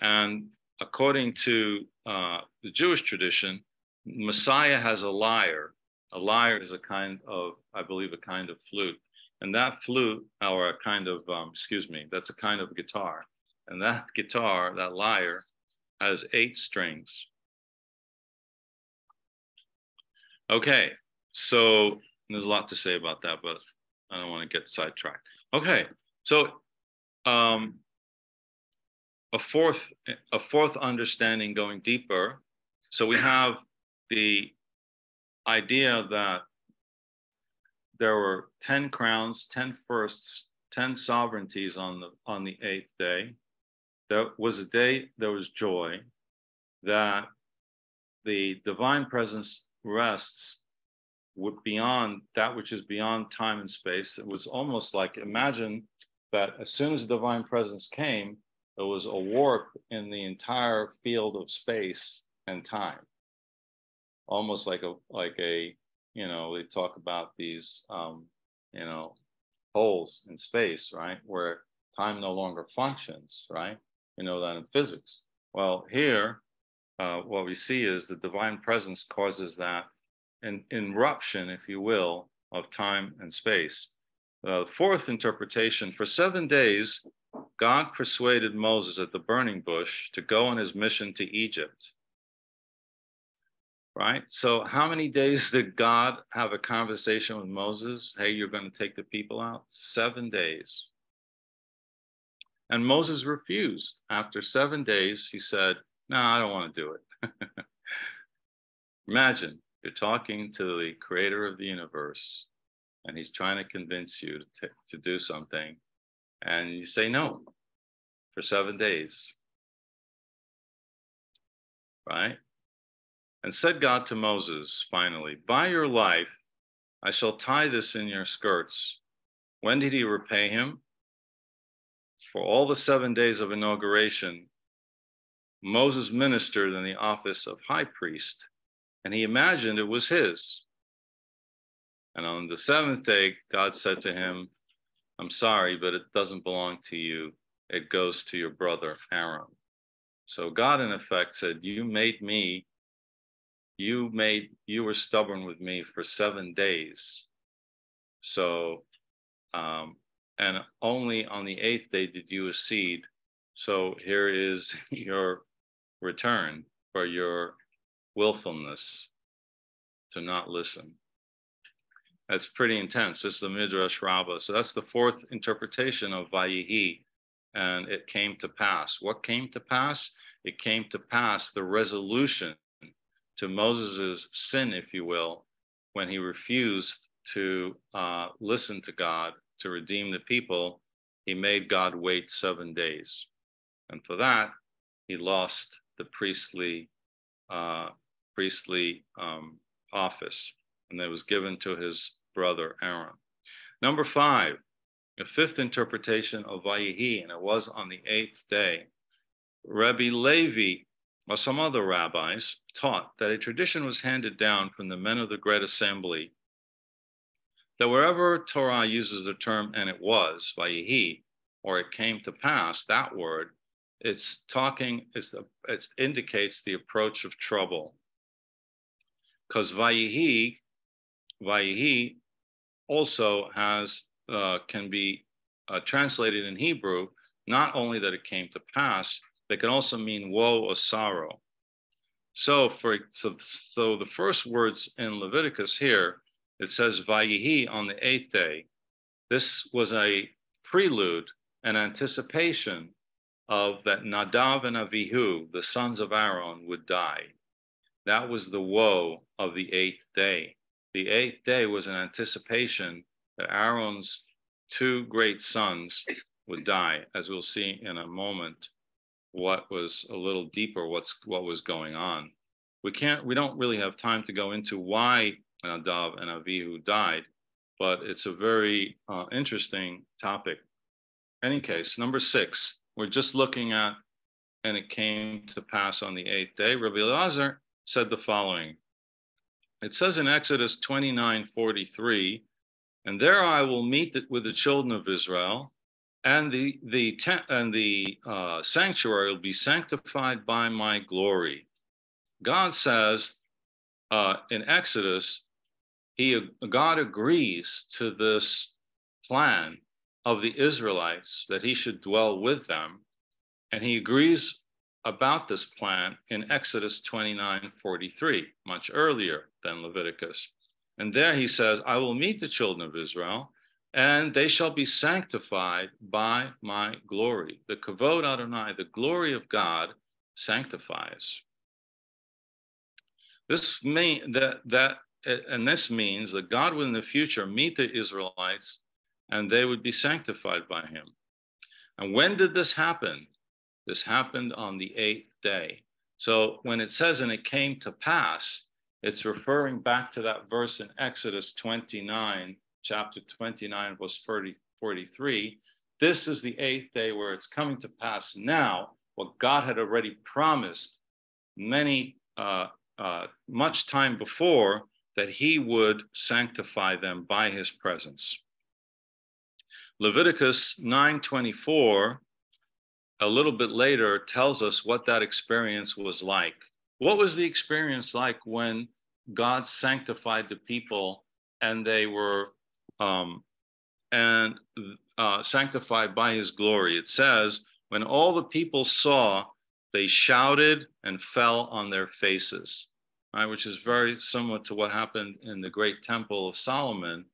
And according to uh, the Jewish tradition, Messiah has a lyre. A lyre is a kind of, I believe, a kind of flute. And that flute, or a kind of, um, excuse me, that's a kind of guitar. And that guitar, that lyre, has eight strings. Okay, so there's a lot to say about that, but I don't want to get sidetracked. Okay, so um, a fourth, a fourth understanding going deeper. So we have the idea that there were 10 crowns, 10 firsts, 10 sovereignties on the on the eighth day. There was a day there was joy that the divine presence rests beyond that which is beyond time and space. It was almost like imagine that as soon as the divine presence came, there was a warp in the entire field of space and time. Almost like a like a, you know, they talk about these um, you know, holes in space, right? Where time no longer functions, right? You know that in physics. Well, here, uh, what we see is the divine presence causes that an interruption, if you will, of time and space. Uh, the fourth interpretation for seven days, God persuaded Moses at the burning bush to go on his mission to Egypt. Right? So, how many days did God have a conversation with Moses? Hey, you're going to take the people out? Seven days. And Moses refused. After seven days, he said, No, I don't want to do it. (laughs) Imagine you're talking to the creator of the universe, and he's trying to convince you to, to do something, and you say no for seven days. Right? And said God to Moses, finally, By your life, I shall tie this in your skirts. When did he repay him? For all the seven days of inauguration, Moses ministered in the office of high priest, and he imagined it was his. And on the seventh day, God said to him, I'm sorry, but it doesn't belong to you. It goes to your brother Aaron. So God, in effect, said, You made me you made you were stubborn with me for seven days so um and only on the eighth day did you accede so here is (laughs) your return for your willfulness to not listen that's pretty intense. It's the midrash rabbah. So that's the fourth interpretation of vayihi and it came to pass. What came to pass? It came to pass the resolution to Moses' sin, if you will, when he refused to uh, listen to God to redeem the people, he made God wait seven days. And for that, he lost the priestly uh, priestly um, office, and it was given to his brother Aaron. Number five, a fifth interpretation of Vayihi, and it was on the eighth day. Rabbi Levi or some other rabbis taught that a tradition was handed down from the men of the Great Assembly that wherever Torah uses the term and it was, Vayihi, or it came to pass, that word, it's talking, it's the, it indicates the approach of trouble. Because Vayihi, Vayihi also has, uh, can be uh, translated in Hebrew, not only that it came to pass, they can also mean woe or sorrow. So for so, so the first words in Leviticus here, it says Vayihi on the eighth day. This was a prelude, an anticipation of that Nadav and Avihu, the sons of Aaron, would die. That was the woe of the eighth day. The eighth day was an anticipation that Aaron's two great sons would die, as we'll see in a moment what was a little deeper what's what was going on. We can't we don't really have time to go into why Nadav and Avihu died, but it's a very uh, interesting topic. Any case, number six, we're just looking at, and it came to pass on the eighth day. Rabbi Elazar said the following. It says in Exodus 29 43, and there I will meet with the children of Israel and the the and the uh, sanctuary will be sanctified by my glory. God says uh, in Exodus, he God agrees to this plan of the Israelites that he should dwell with them, and he agrees about this plan in Exodus 29 43, much earlier than Leviticus. And there he says, I will meet the children of Israel and they shall be sanctified by my glory. The kavod Adonai, the glory of God, sanctifies. This mean that that and this means that God will in the future meet the Israelites and they would be sanctified by him. And when did this happen? This happened on the eighth day. So when it says, and it came to pass, it's referring back to that verse in Exodus 29 chapter 29, verse 40, 43, this is the eighth day where it's coming to pass now what God had already promised many, uh, uh, much time before that he would sanctify them by his presence. Leviticus 9:24 a little bit later tells us what that experience was like. What was the experience like when God sanctified the people and they were um, and uh, sanctified by his glory? It says, when all the people saw, they shouted and fell on their faces, right, which is very similar to what happened in the great temple of Solomon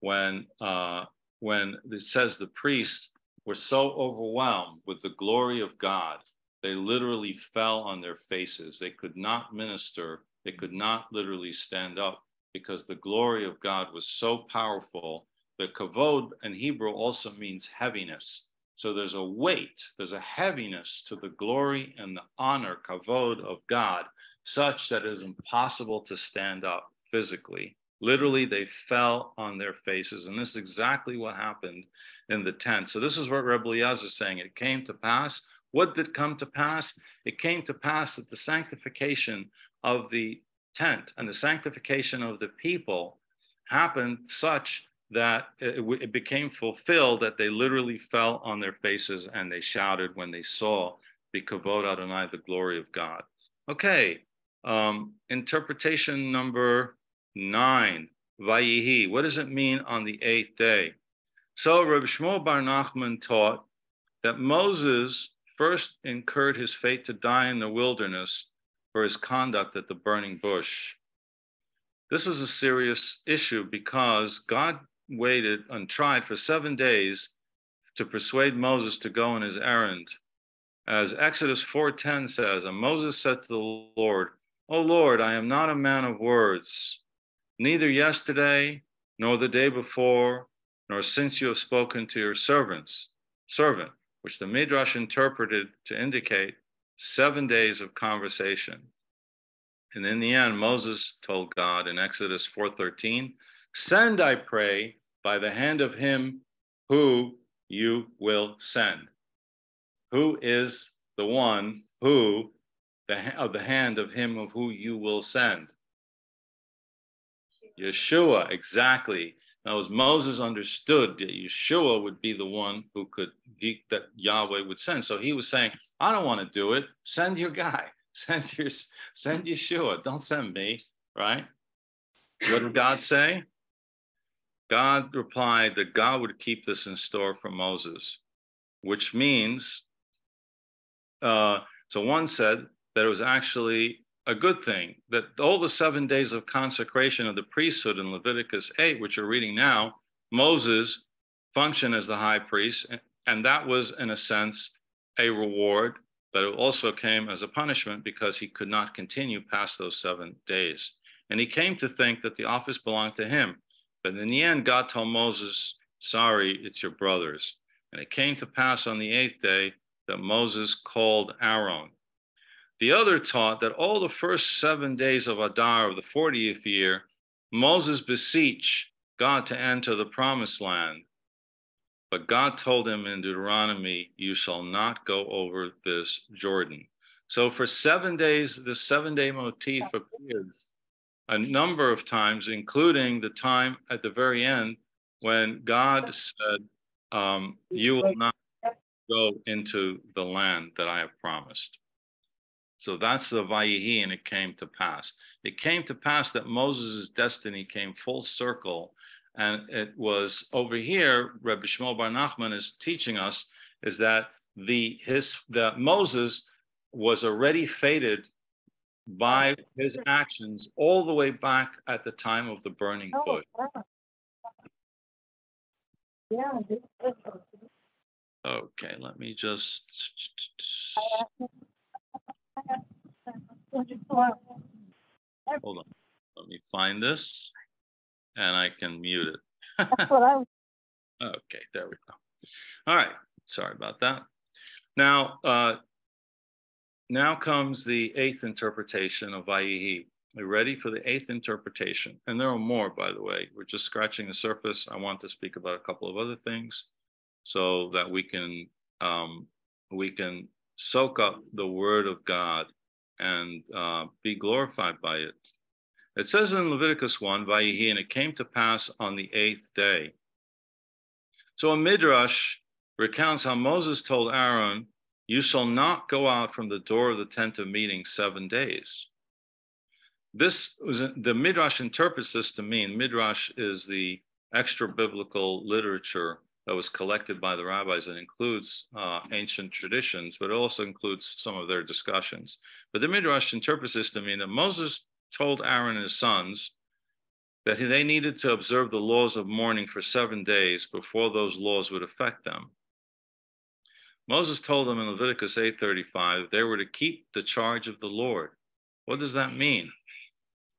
when, uh, when it says the priests were so overwhelmed with the glory of God, they literally fell on their faces. They could not minister, they could not literally stand up because the glory of God was so powerful. The kavod in Hebrew also means heaviness. So there's a weight, there's a heaviness to the glory and the honor, kavod of God, such that it is impossible to stand up physically. Literally, they fell on their faces. And this is exactly what happened in the tent. So this is what Rebbe Eliezer is saying. It came to pass. What did come to pass? It came to pass that the sanctification of the tent and the sanctification of the people happened such that it, it, became fulfilled that they literally fell on their faces and they shouted when they saw the kavod Adonai, the glory of God. Okay, um, interpretation number nine, Vayihi. What does it mean on the eighth day? So Rabbi Shmuel Bar Nachman taught that Moses first incurred his fate to die in the wilderness for his conduct at the burning bush. This was a serious issue because God waited and tried for seven days to persuade Moses to go on his errand. As Exodus 4:10 says, and Moses said to the Lord, "O Lord, I am not a man of words, neither yesterday nor the day before, nor since you have spoken to your servants, servant, which the Midrash interpreted to indicate seven days of conversation. And in the end, Moses told God in Exodus 4:13, "Send, I pray, by the hand of him who you will send. Who is the one who the of the hand of him of who you will send? Yeshua, exactly. Now, as Moses understood that Yeshua would be the one who could, he, that Yahweh would send. So he was saying, I don't want to do it. Send your guy. (laughs) Send your, send Yeshua. Don't send me, right? What did God say? God replied that God would keep this in store for Moses, which means, uh, so one said that it was actually a good thing that all the seven days of consecration of the priesthood in Leviticus 8, which we're reading now, Moses functioned as the high priest, and that was, in a sense, a reward, but it also came as a punishment because he could not continue past those seven days. And he came to think that the office belonged to him. But in the end, God told Moses, Sorry, it's your brothers. And it came to pass on the eighth day that Moses called Aaron. The other taught that all the first seven days of Adar of the 40th year, Moses beseeched God to enter the promised land. But God told him in Deuteronomy, You shall not go over this Jordan. So for seven days, the seven day motif appears a number of times, including the time at the very end when God said, um, You will not go into the land that I have promised. So that's the Vayihi, and it came to pass. It came to pass that Moses' destiny came full circle. And it was over here, Rabbi Shmuel Bar Nachman is teaching us, is that the his that Moses was already fated by his actions all the way back at the time of the burning oh, bush. Yeah. Okay, let me just. Hold on. Let me find this and I can mute it. (laughs) okay, there we go. All right. Sorry about that. Now, uh, now comes the eighth interpretation of Vayihi. Are you ready for the eighth interpretation? And there are more, by the way. We're just scratching the surface. I want to speak about a couple of other things. so that we can um, we can soak up the word of God and uh, be glorified by it. It says in Leviticus 1, Vayihi, and it came to pass on the eighth day. So a midrash recounts how Moses told Aaron, You shall not go out from the door of the tent of meeting seven days. This was the midrash interprets this to mean midrash is the extra biblical literature that was collected by the rabbis and includes uh, ancient traditions, but it also includes some of their discussions. But the Midrash interprets this to mean that Moses told Aaron and his sons that they needed to observe the laws of mourning for seven days before those laws would affect them. Moses told them in Leviticus 8:35 they were to keep the charge of the Lord. What does that mean?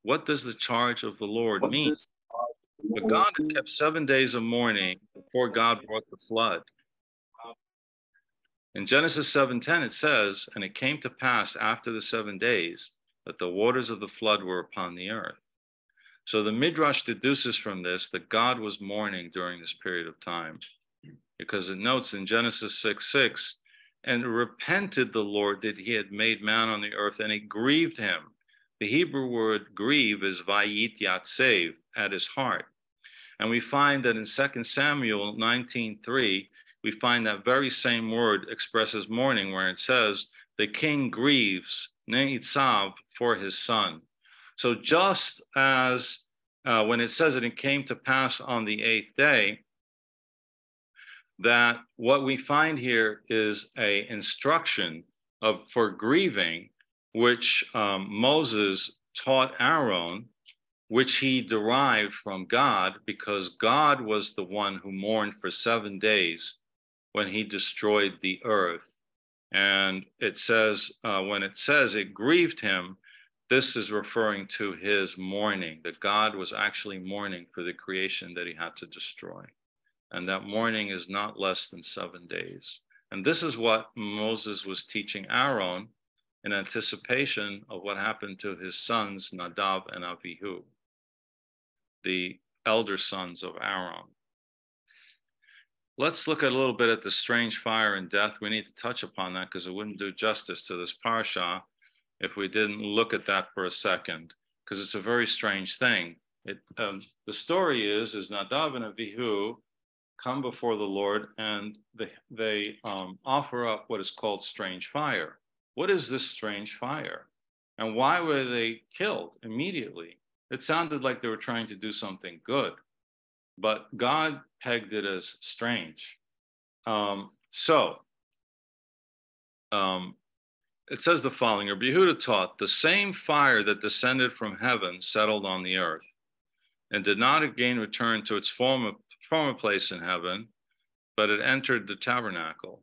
What does the charge of the Lord what mean? But God had kept seven days of mourning before God brought the flood. In Genesis 7:10 it says, "And it came to pass after the 7 days that the waters of the flood were upon the earth." So the Midrash deduces from this that God was mourning during this period of time because it notes in Genesis 6 6, and repented the Lord that he had made man on the earth, and it grieved him. The Hebrew word grieve is vayit yatsev, at his heart. And we find that in 2 Samuel 19:3, we find that very same word expresses mourning, where it says, the king grieves Neitzav for his son. So just as uh, when it says that it came to pass on the eighth day, that what we find here is a instruction of for grieving, which um, Moses taught Aaron which he derived from God because God was the one who mourned for seven days when he destroyed the earth. And it says, uh, when it says it grieved him, this is referring to his mourning, that God was actually mourning for the creation that he had to destroy. And that mourning is not less than seven days. And this is what Moses was teaching Aaron in anticipation of what happened to his sons, Nadav and Avihu the elder sons of Aaron. Let's look at a little bit at the strange fire and death. We need to touch upon that because it wouldn't do justice to this parsha if we didn't look at that for a second, because it's a very strange thing. It, um, the story is is Nadav and Avihu come before the Lord and they, they um, offer up what is called strange fire. What is this strange fire? And why were they killed immediately? It sounded like they were trying to do something good, but God pegged it as strange. Um, so um, it says the following Rabbi Yehuda taught the same fire that descended from heaven settled on the earth and did not again return to its former, former place in heaven, but it entered the tabernacle.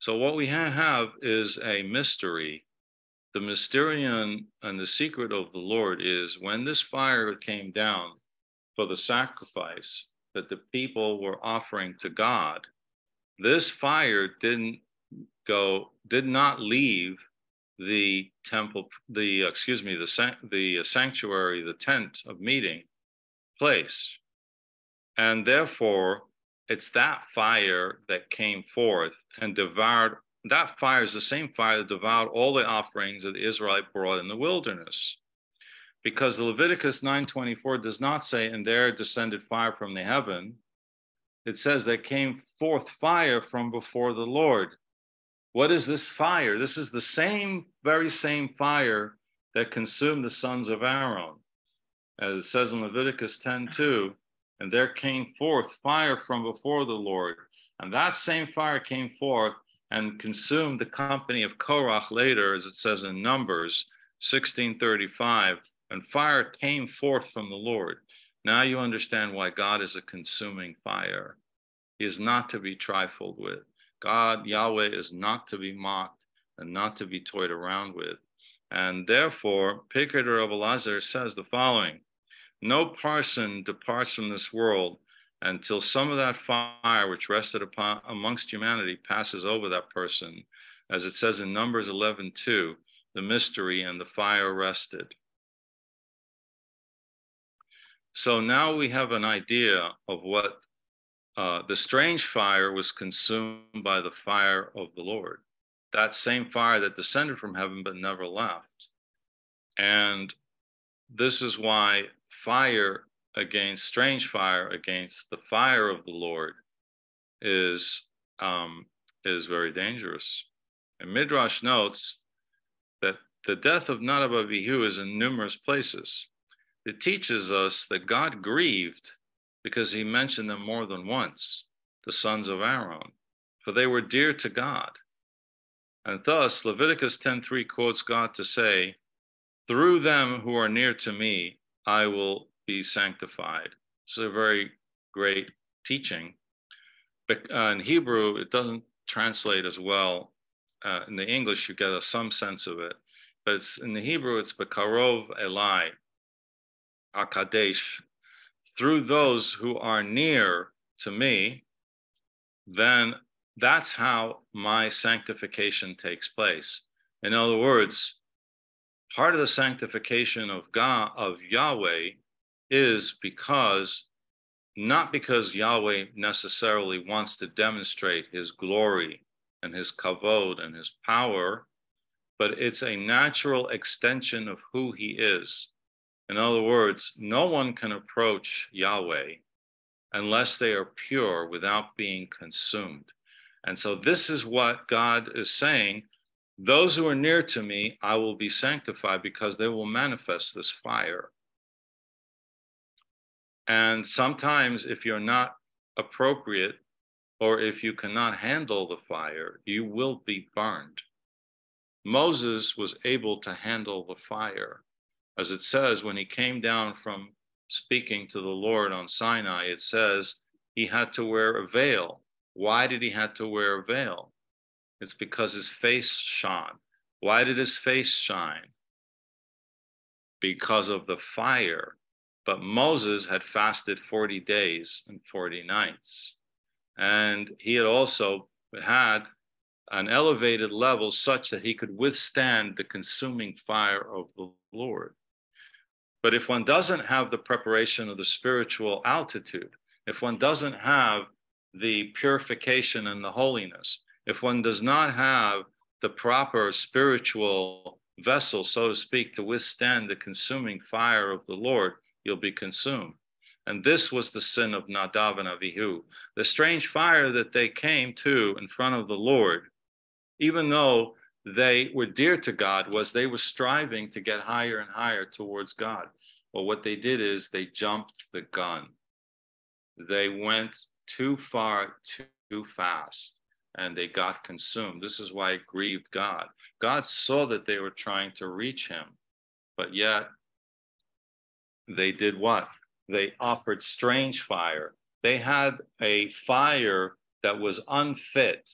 So what we have is a mystery the mysterion and the secret of the Lord is when this fire came down for the sacrifice that the people were offering to God, this fire didn't go, did not leave the temple, the, excuse me, the, the sanctuary, the tent of meeting place. And therefore, it's that fire that came forth and devoured that fire is the same fire that devoured all the offerings that the Israelite brought in the wilderness. Because Leviticus 9:24 does not say, and there descended fire from the heaven. It says there came forth fire from before the Lord. What is this fire? This is the same, very same fire that consumed the sons of Aaron. As it says in Leviticus 10:2, and there came forth fire from before the Lord. And that same fire came forth and consumed the company of Korach later, as it says in Numbers 1635, and fire came forth from the Lord. Now you understand why God is a consuming fire. He is not to be trifled with. God, Yahweh, is not to be mocked and not to be toyed around with. And therefore, Pirkei of Elazar says the following No person departs from this world until some of that fire which rested upon amongst humanity passes over that person, as it says in Numbers 11 2, the mystery and the fire rested. So now we have an idea of what uh, the strange fire was consumed by the fire of the Lord. That same fire that descended from heaven but never left. And this is why fire against strange fire against the fire of the Lord is um, is very dangerous. And Midrash notes that the death of Nadab Avihu is in numerous places. It teaches us that God grieved because he mentioned them more than once, the sons of Aaron, for they were dear to God. And thus Leviticus 10:3 quotes God to say, "Through them who are near to me, I will be sanctified." It's a very great teaching. But uh, in Hebrew, it doesn't translate as well. Uh, in the English, you get a, some sense of it, but it's, in the Hebrew, it's Bekarov Elai, Akadesh, through those who are near to me, then that's how my sanctification takes place. In other words, part of the sanctification of God, of Yahweh, is because not because Yahweh necessarily wants to demonstrate his glory and his kavod and his power, but it's a natural extension of who he is. In other words, no one can approach Yahweh unless they are pure without being consumed. And so this is what God is saying. Those who are near to me, I will be sanctified because they will manifest this fire. And sometimes, if you're not appropriate or if you cannot handle the fire, you will be burned. Moses was able to handle the fire. As it says, when he came down from speaking to the Lord on Sinai, it says he had to wear a veil. Why did he have to wear a veil? It's because his face shone. Why did his face shine? Because of the fire but Moses had fasted 40 days and 40 nights. And he had also had an elevated level such that he could withstand the consuming fire of the Lord. But if one doesn't have the preparation of the spiritual altitude, if one doesn't have the purification and the holiness, if one does not have the proper spiritual vessel, so to speak, to withstand the consuming fire of the Lord, you'll be consumed. And this was the sin of Nadav and Avihu. The strange fire that they came to in front of the Lord, even though they were dear to God, was they were striving to get higher and higher towards God. Well, what they did is they jumped the gun. They went too far, too fast, and they got consumed. This is why it grieved God. God saw that they were trying to reach him, but yet they did what? They offered strange fire. They had a fire that was unfit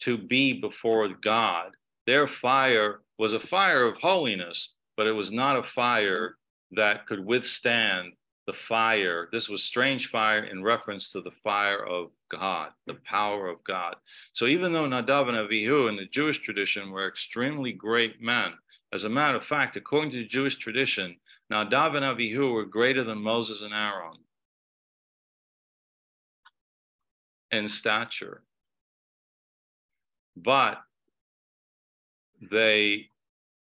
to be before God. Their fire was a fire of holiness, but it was not a fire that could withstand the fire. This was strange fire in reference to the fire of God, the power of God. So even though Nadav and Avihu in the Jewish tradition were extremely great men, as a matter of fact, according to the Jewish tradition, now, Nadav and Avihu were greater than Moses and Aaron in stature. But they,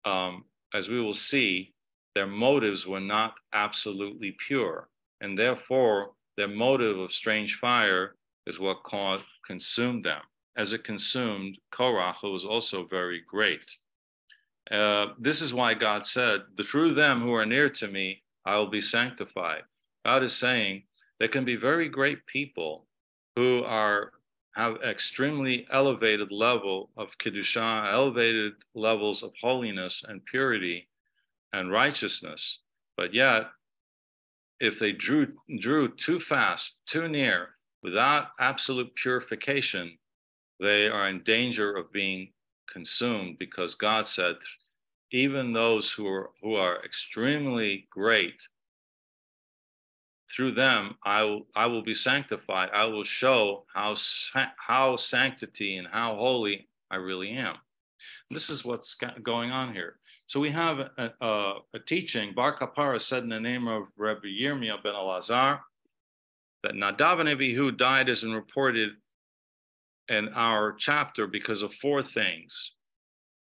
um, as we will see, their motives were not absolutely pure. And therefore, their motive of strange fire is what caused, consumed them. As it consumed Korach, who was also very great. Uh, this is why God said, the through them who are near to me, I will be sanctified. God is saying there can be very great people who are have extremely elevated level of kedusha, elevated levels of holiness and purity and righteousness, but yet if they drew drew too fast, too near, without absolute purification, they are in danger of being consumed because God said, even those who are who are extremely great, through them I will I will be sanctified. I will show how how sanctity and how holy I really am. This is what's going on here. So we have a, a, a teaching. Bar Kapara said in the name of Rabbi Yirmiyah ben Elazar that Nadav and Abihu died as reported in our chapter because of four things.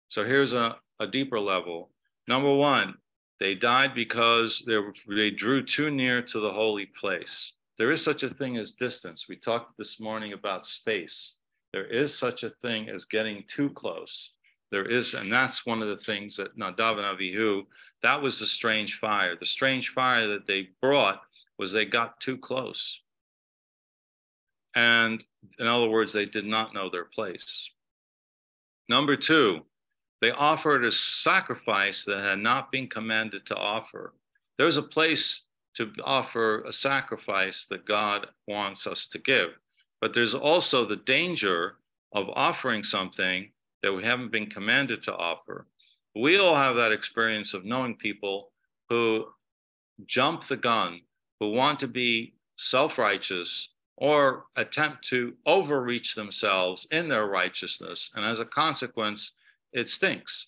So here's a, a deeper level. Number one, they died because they, they drew too near to the holy place. There is such a thing as distance. We talked this morning about space. There is such a thing as getting too close. There is, and that's one of the things that Nadav and Avihu, that was the strange fire. The strange fire that they brought was they got too close. And in other words, they did not know their place. Number two, they offered a sacrifice that had not been commanded to offer. There's a place to offer a sacrifice that God wants us to give, but there's also the danger of offering something that we haven't been commanded to offer. We all have that experience of knowing people who jump the gun, who want to be self righteous or attempt to overreach themselves in their righteousness. And as a consequence, it stinks,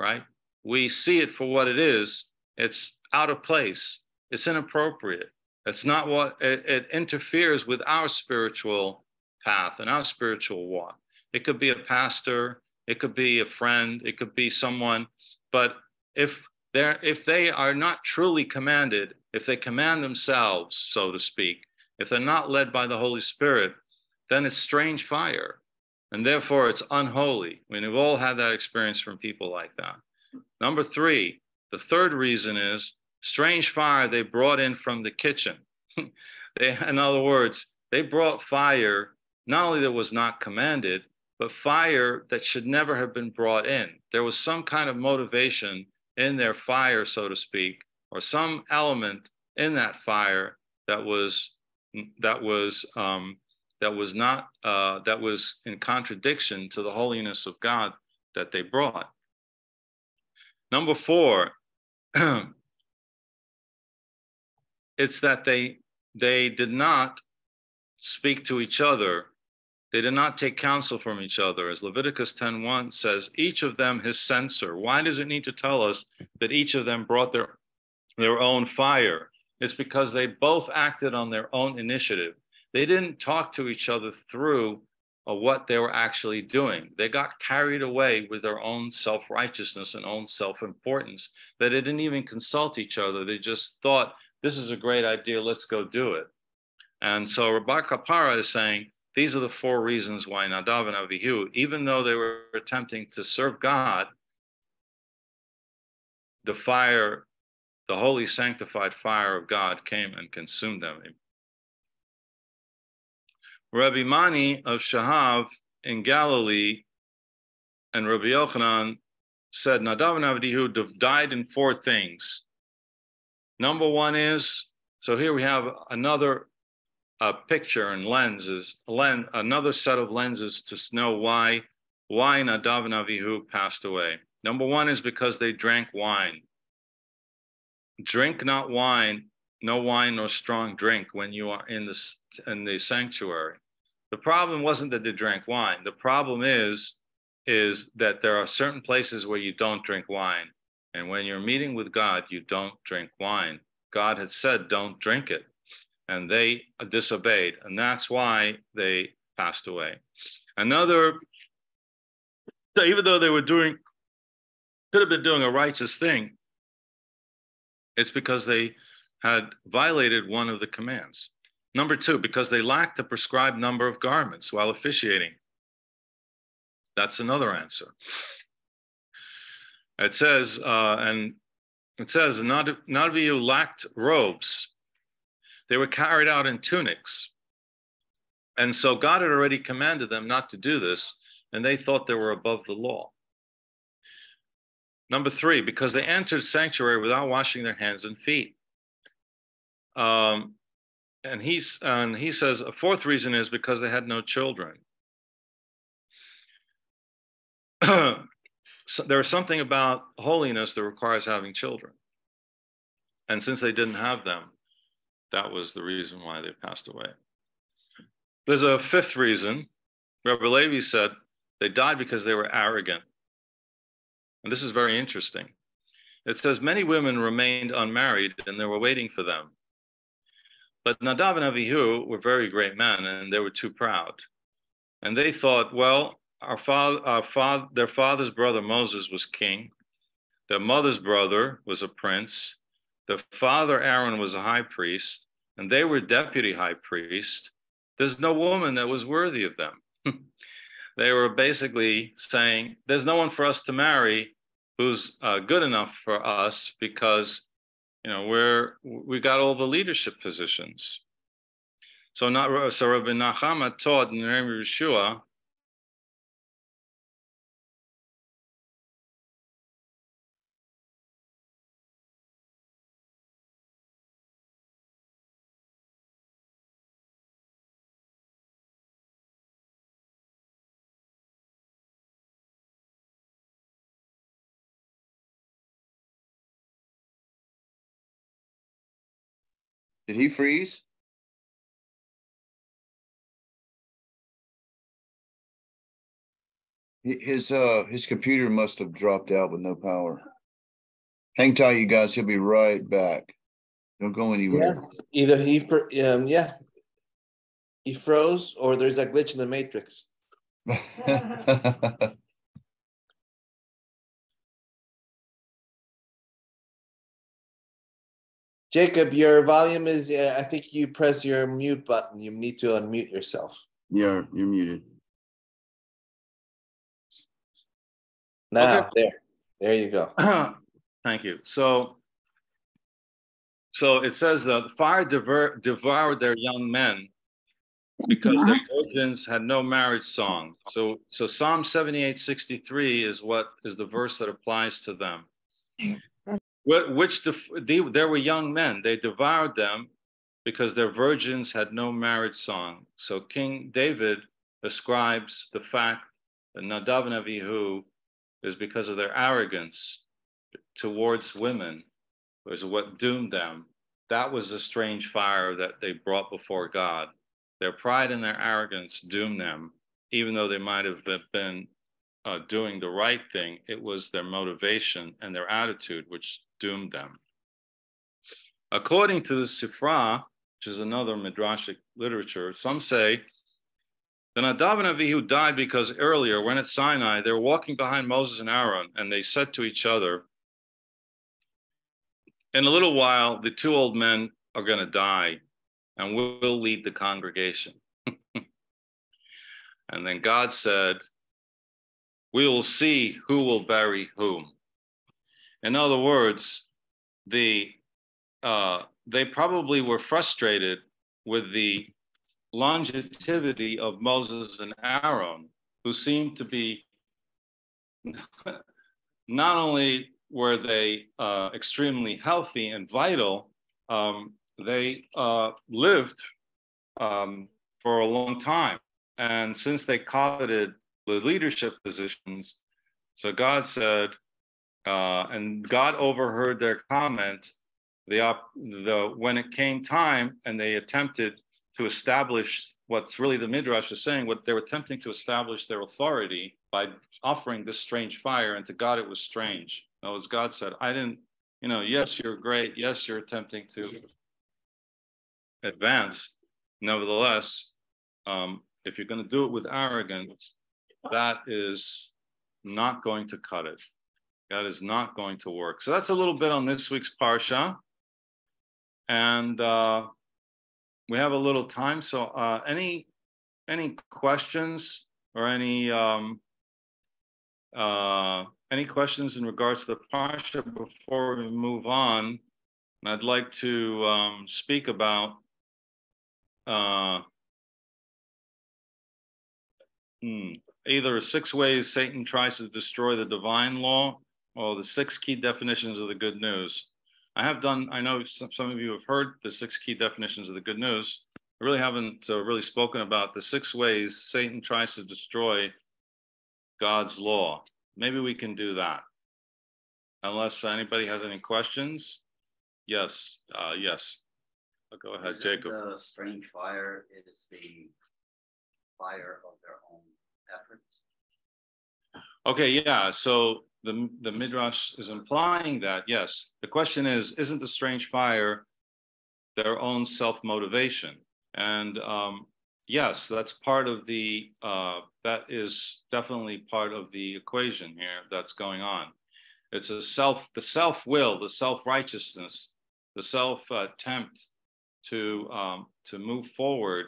right? We see it for what it is. It's out of place. It's inappropriate. It's not what it, it interferes with our spiritual path and our spiritual walk. It could be a pastor, it could be a friend, it could be someone, but if they're if they are not truly commanded, if they command themselves, so to speak, if they're not led by the Holy Spirit, then it's strange fire and therefore it's unholy. I mean, we've all had that experience from people like that. Number three, the third reason is strange fire they brought in from the kitchen. (laughs) they, in other words, they brought fire not only that was not commanded, but fire that should never have been brought in. There was some kind of motivation in their fire, so to speak, or some element in that fire that was that was um, that was not uh, that was in contradiction to the holiness of God that they brought. Number four, (clears throat) it's that they they did not speak to each other. They did not take counsel from each other. As Leviticus 10:1 says, each of them his censer. Why does it need to tell us that each of them brought their their own fire? It's because they both acted on their own initiative they didn't talk to each other through uh, what they were actually doing. They got carried away with their own self righteousness and own self importance that they didn't even consult each other. They just thought, this is a great idea, let's go do it. And so Rabbi Kapara is saying, these are the four reasons why Nadav and Avihu, even though they were attempting to serve God, the fire, the holy sanctified fire of God came and consumed them. Rabbi Mani of Shahav in Galilee and Rabbi Yochanan said Nadav and Avihu died in four things. Number one is so here we have another uh, picture and lenses, lens, another set of lenses to know why why Nadav and Avihu passed away. Number one is because they drank wine. Drink not wine no wine nor strong drink when you are in the, in the sanctuary. The problem wasn't that they drank wine. The problem is, is that there are certain places where you don't drink wine. And when you're meeting with God, you don't drink wine. God had said, don't drink it. And they disobeyed. And that's why they passed away. Another, so even though they were doing, could have been doing a righteous thing, it's because they had violated one of the commands. Number two, because they lacked the prescribed number of garments while officiating. That's another answer. It says, uh, and it says, not of you lacked robes. They were carried out in tunics. And so God had already commanded them not to do this, and they thought they were above the law. Number three, because they entered sanctuary without washing their hands and feet. Um, and he's and he says a fourth reason is because they had no children. (clears throat) so there is something about holiness that requires having children. And since they didn't have them, that was the reason why they passed away. There's a fifth reason. Rabbi Levi said they died because they were arrogant. And this is very interesting. It says many women remained unmarried and they were waiting for them. But Nadav and Avihu were very great men, and they were too proud. And they thought, well, our father, our father, their father's brother Moses was king. Their mother's brother was a prince. Their father Aaron was a high priest, and they were deputy high priest. There's no woman that was worthy of them. (laughs) they were basically saying, "There's no one for us to marry who's uh, good enough for us because you know we're we got all the leadership positions." So not so Rabbi Nachama taught in the name of Yeshua he freeze? His uh his computer must have dropped out with no power. Hang tight, you guys. He'll be right back. Don't go anywhere. Yeah. Either he um yeah he froze or there's a glitch in the matrix. (laughs) (laughs) Jacob, your volume is, uh, I think you press your mute button. You need to unmute yourself. Yeah, you're muted. Now, okay. there. There you go. (clears throat) Thank you. So, so it says that the fire devour, devoured their young men because their virgins had no marriage song. So, so Psalm 78, 63 is what is the verse that applies to them which they, there were young men. They devoured them because their virgins had no marriage song. So King David ascribes the fact that Nadav and Avihu is because of their arrogance towards women was what doomed them. That was the strange fire that they brought before God. Their pride and their arrogance doomed them, even though they might have been uh, doing the right thing. It was their motivation and their attitude which doomed them. According to the Sifra, which is another midrashic literature, some say the Nadav and Avihu died because earlier, when at Sinai, they were walking behind Moses and Aaron, and they said to each other, In a little while, the two old men are going to die, and we'll lead the congregation. (laughs) and then God said, We will see who will bury whom. In other words, the uh, they probably were frustrated with the longevity of Moses and Aaron, who seemed to be (laughs) not only were they uh, extremely healthy and vital, um, they uh, lived um, for a long time. And since they coveted the leadership positions, so God said, uh, and God overheard their comment. The, op- the when it came time and they attempted to establish what's really the midrash is saying, what they were attempting to establish their authority by offering this strange fire, and to God it was strange. No, as God said, I didn't, you know, yes, you're great. Yes, you're attempting to advance. Nevertheless, um, if you're going to do it with arrogance, that is not going to cut it. That is not going to work. So that's a little bit on this week's Parsha. And uh, we have a little time. So uh, any any questions or any um, uh, any questions in regards to the Parsha before we move on? I'd like to um, speak about uh, hmm, either six ways Satan tries to destroy the divine law well, the six key definitions of the good news. I have done, I know some, some of you have heard the six key definitions of the good news. I really haven't uh, really spoken about the six ways Satan tries to destroy God's law. Maybe we can do that. Unless anybody has any questions. Yes, uh, yes. I'll go ahead, Isn't Jacob. The strange fire is the fire of their own efforts. Okay, yeah. So the, the Midrash is implying that, yes. The question is, isn't the strange fire their own self motivation. And um, yes, that's part of the, uh, that is definitely part of the equation here that's going on. It's a self, the self will, the self righteousness, the self attempt to, um, to move forward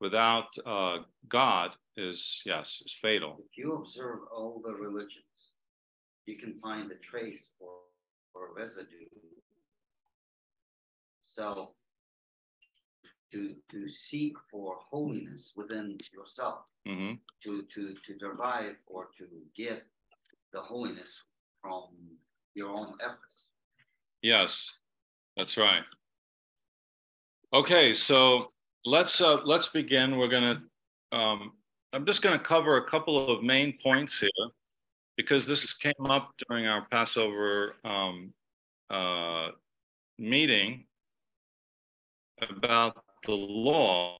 without uh, God is, yes, is fatal. If you observe all the religions, you can find a trace or, or residue. So to to seek for holiness within yourself, hmm to to to derive or to get the holiness from your own efforts. Yes, that's right. Okay, so let's uh, let's begin. We're gonna. Um, I'm just gonna cover a couple of main points here because this came up during our Passover um, uh, meeting about the law.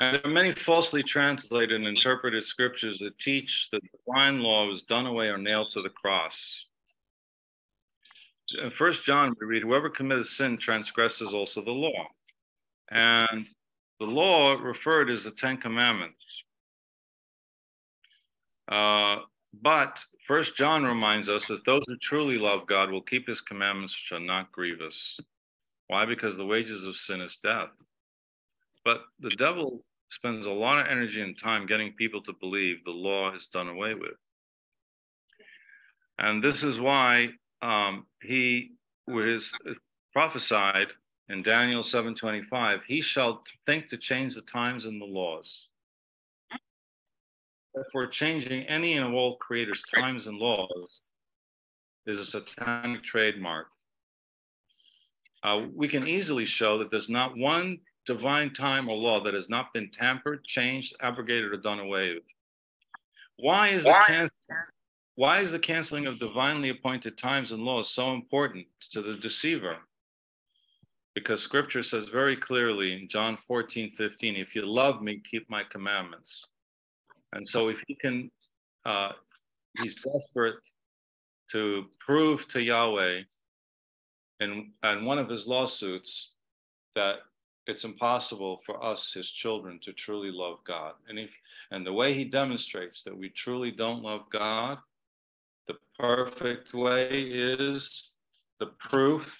And there are many falsely translated and interpreted scriptures that teach that the divine law was done away or nailed to the cross. In First John, we read, "Whoever commits sin transgresses also the law," and the law referred is the Ten Commandments. Uh, but First John reminds us that those who truly love God will keep His commandments, which are not grievous. Why? Because the wages of sin is death. But the devil spends a lot of energy and time getting people to believe the law is done away with. And this is why um, he was prophesied in Daniel 7:25, he shall think to change the times and the laws. Therefore, changing any and all creators' times and laws is a satanic trademark. Uh, we can easily show that there's not one divine time or law that has not been tampered, changed, abrogated, or done away with. Why is the can- why is the canceling of divinely appointed times and laws so important to the deceiver? Because scripture says very clearly in John 14, 15, if you love me, keep my commandments. And so if he can, uh, he's desperate to prove to Yahweh in, in one of his lawsuits that it's impossible for us, his children, to truly love God. And if and the way he demonstrates that we truly don't love God, the perfect way is the proof,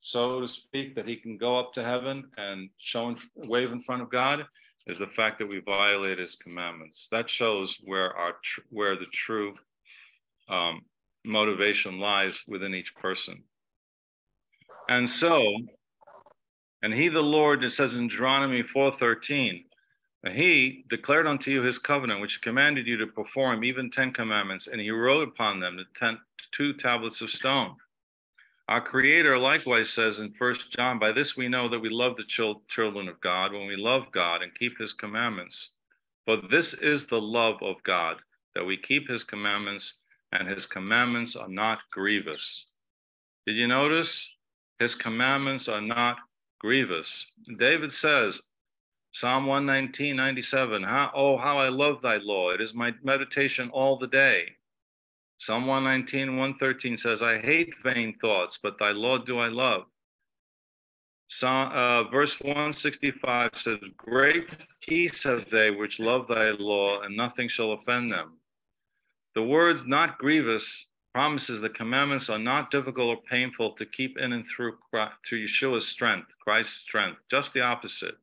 so to speak, that he can go up to heaven and show and wave in front of God is the fact that we violate his commandments. That shows where our where the true um, motivation lies within each person. And so, and he, the Lord, it says in Deuteronomy 4:13, he declared unto you his covenant, which commanded you to perform, even ten commandments, and he wrote upon them the ten, two tablets of stone. Our Creator likewise says in First John, by this we know that we love the children of God when we love God and keep his commandments. For this is the love of God, that we keep his commandments, and his commandments are not grievous. Did you notice? His commandments are not grievous. David says, Psalm 119, 97, how, oh, how I love thy law. It is my meditation all the day. Psalm 119, 113 says, I hate vain thoughts, but thy law do I love. Psalm, uh, verse 165 says, Great peace have they which love thy law, and nothing shall offend them. The words not grievous promises the commandments are not difficult or painful to keep in and through Christ, to Yeshua's strength, Christ's strength, just the opposite.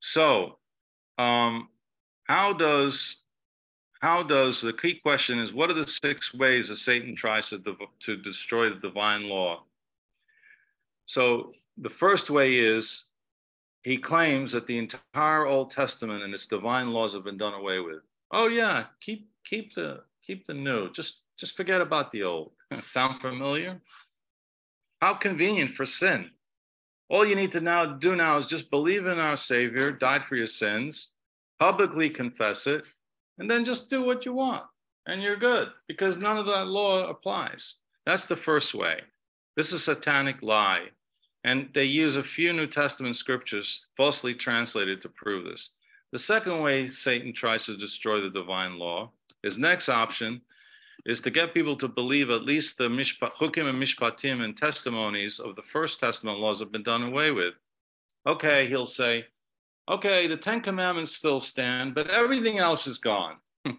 So, um, how does how does the key question is what are the six ways that Satan tries to to destroy the divine law? So the first way is he claims that the entire Old Testament and its divine laws have been done away with. Oh yeah, keep keep the keep the new. Just just forget about the old. (laughs) Sound familiar? How convenient for sin. All you need to now do now is just believe in our Savior, died for your sins, publicly confess it, and then just do what you want, and you're good because none of that law applies. That's the first way. This is satanic lie. And they use a few New Testament scriptures falsely translated to prove this. The second way Satan tries to destroy the divine law, his next option is to get people to believe at least the mishpat, chukim and mishpatim and testimonies of the first testament laws have been done away with. Okay, he'll say, okay, the Ten Commandments still stand, but everything else is gone. (laughs)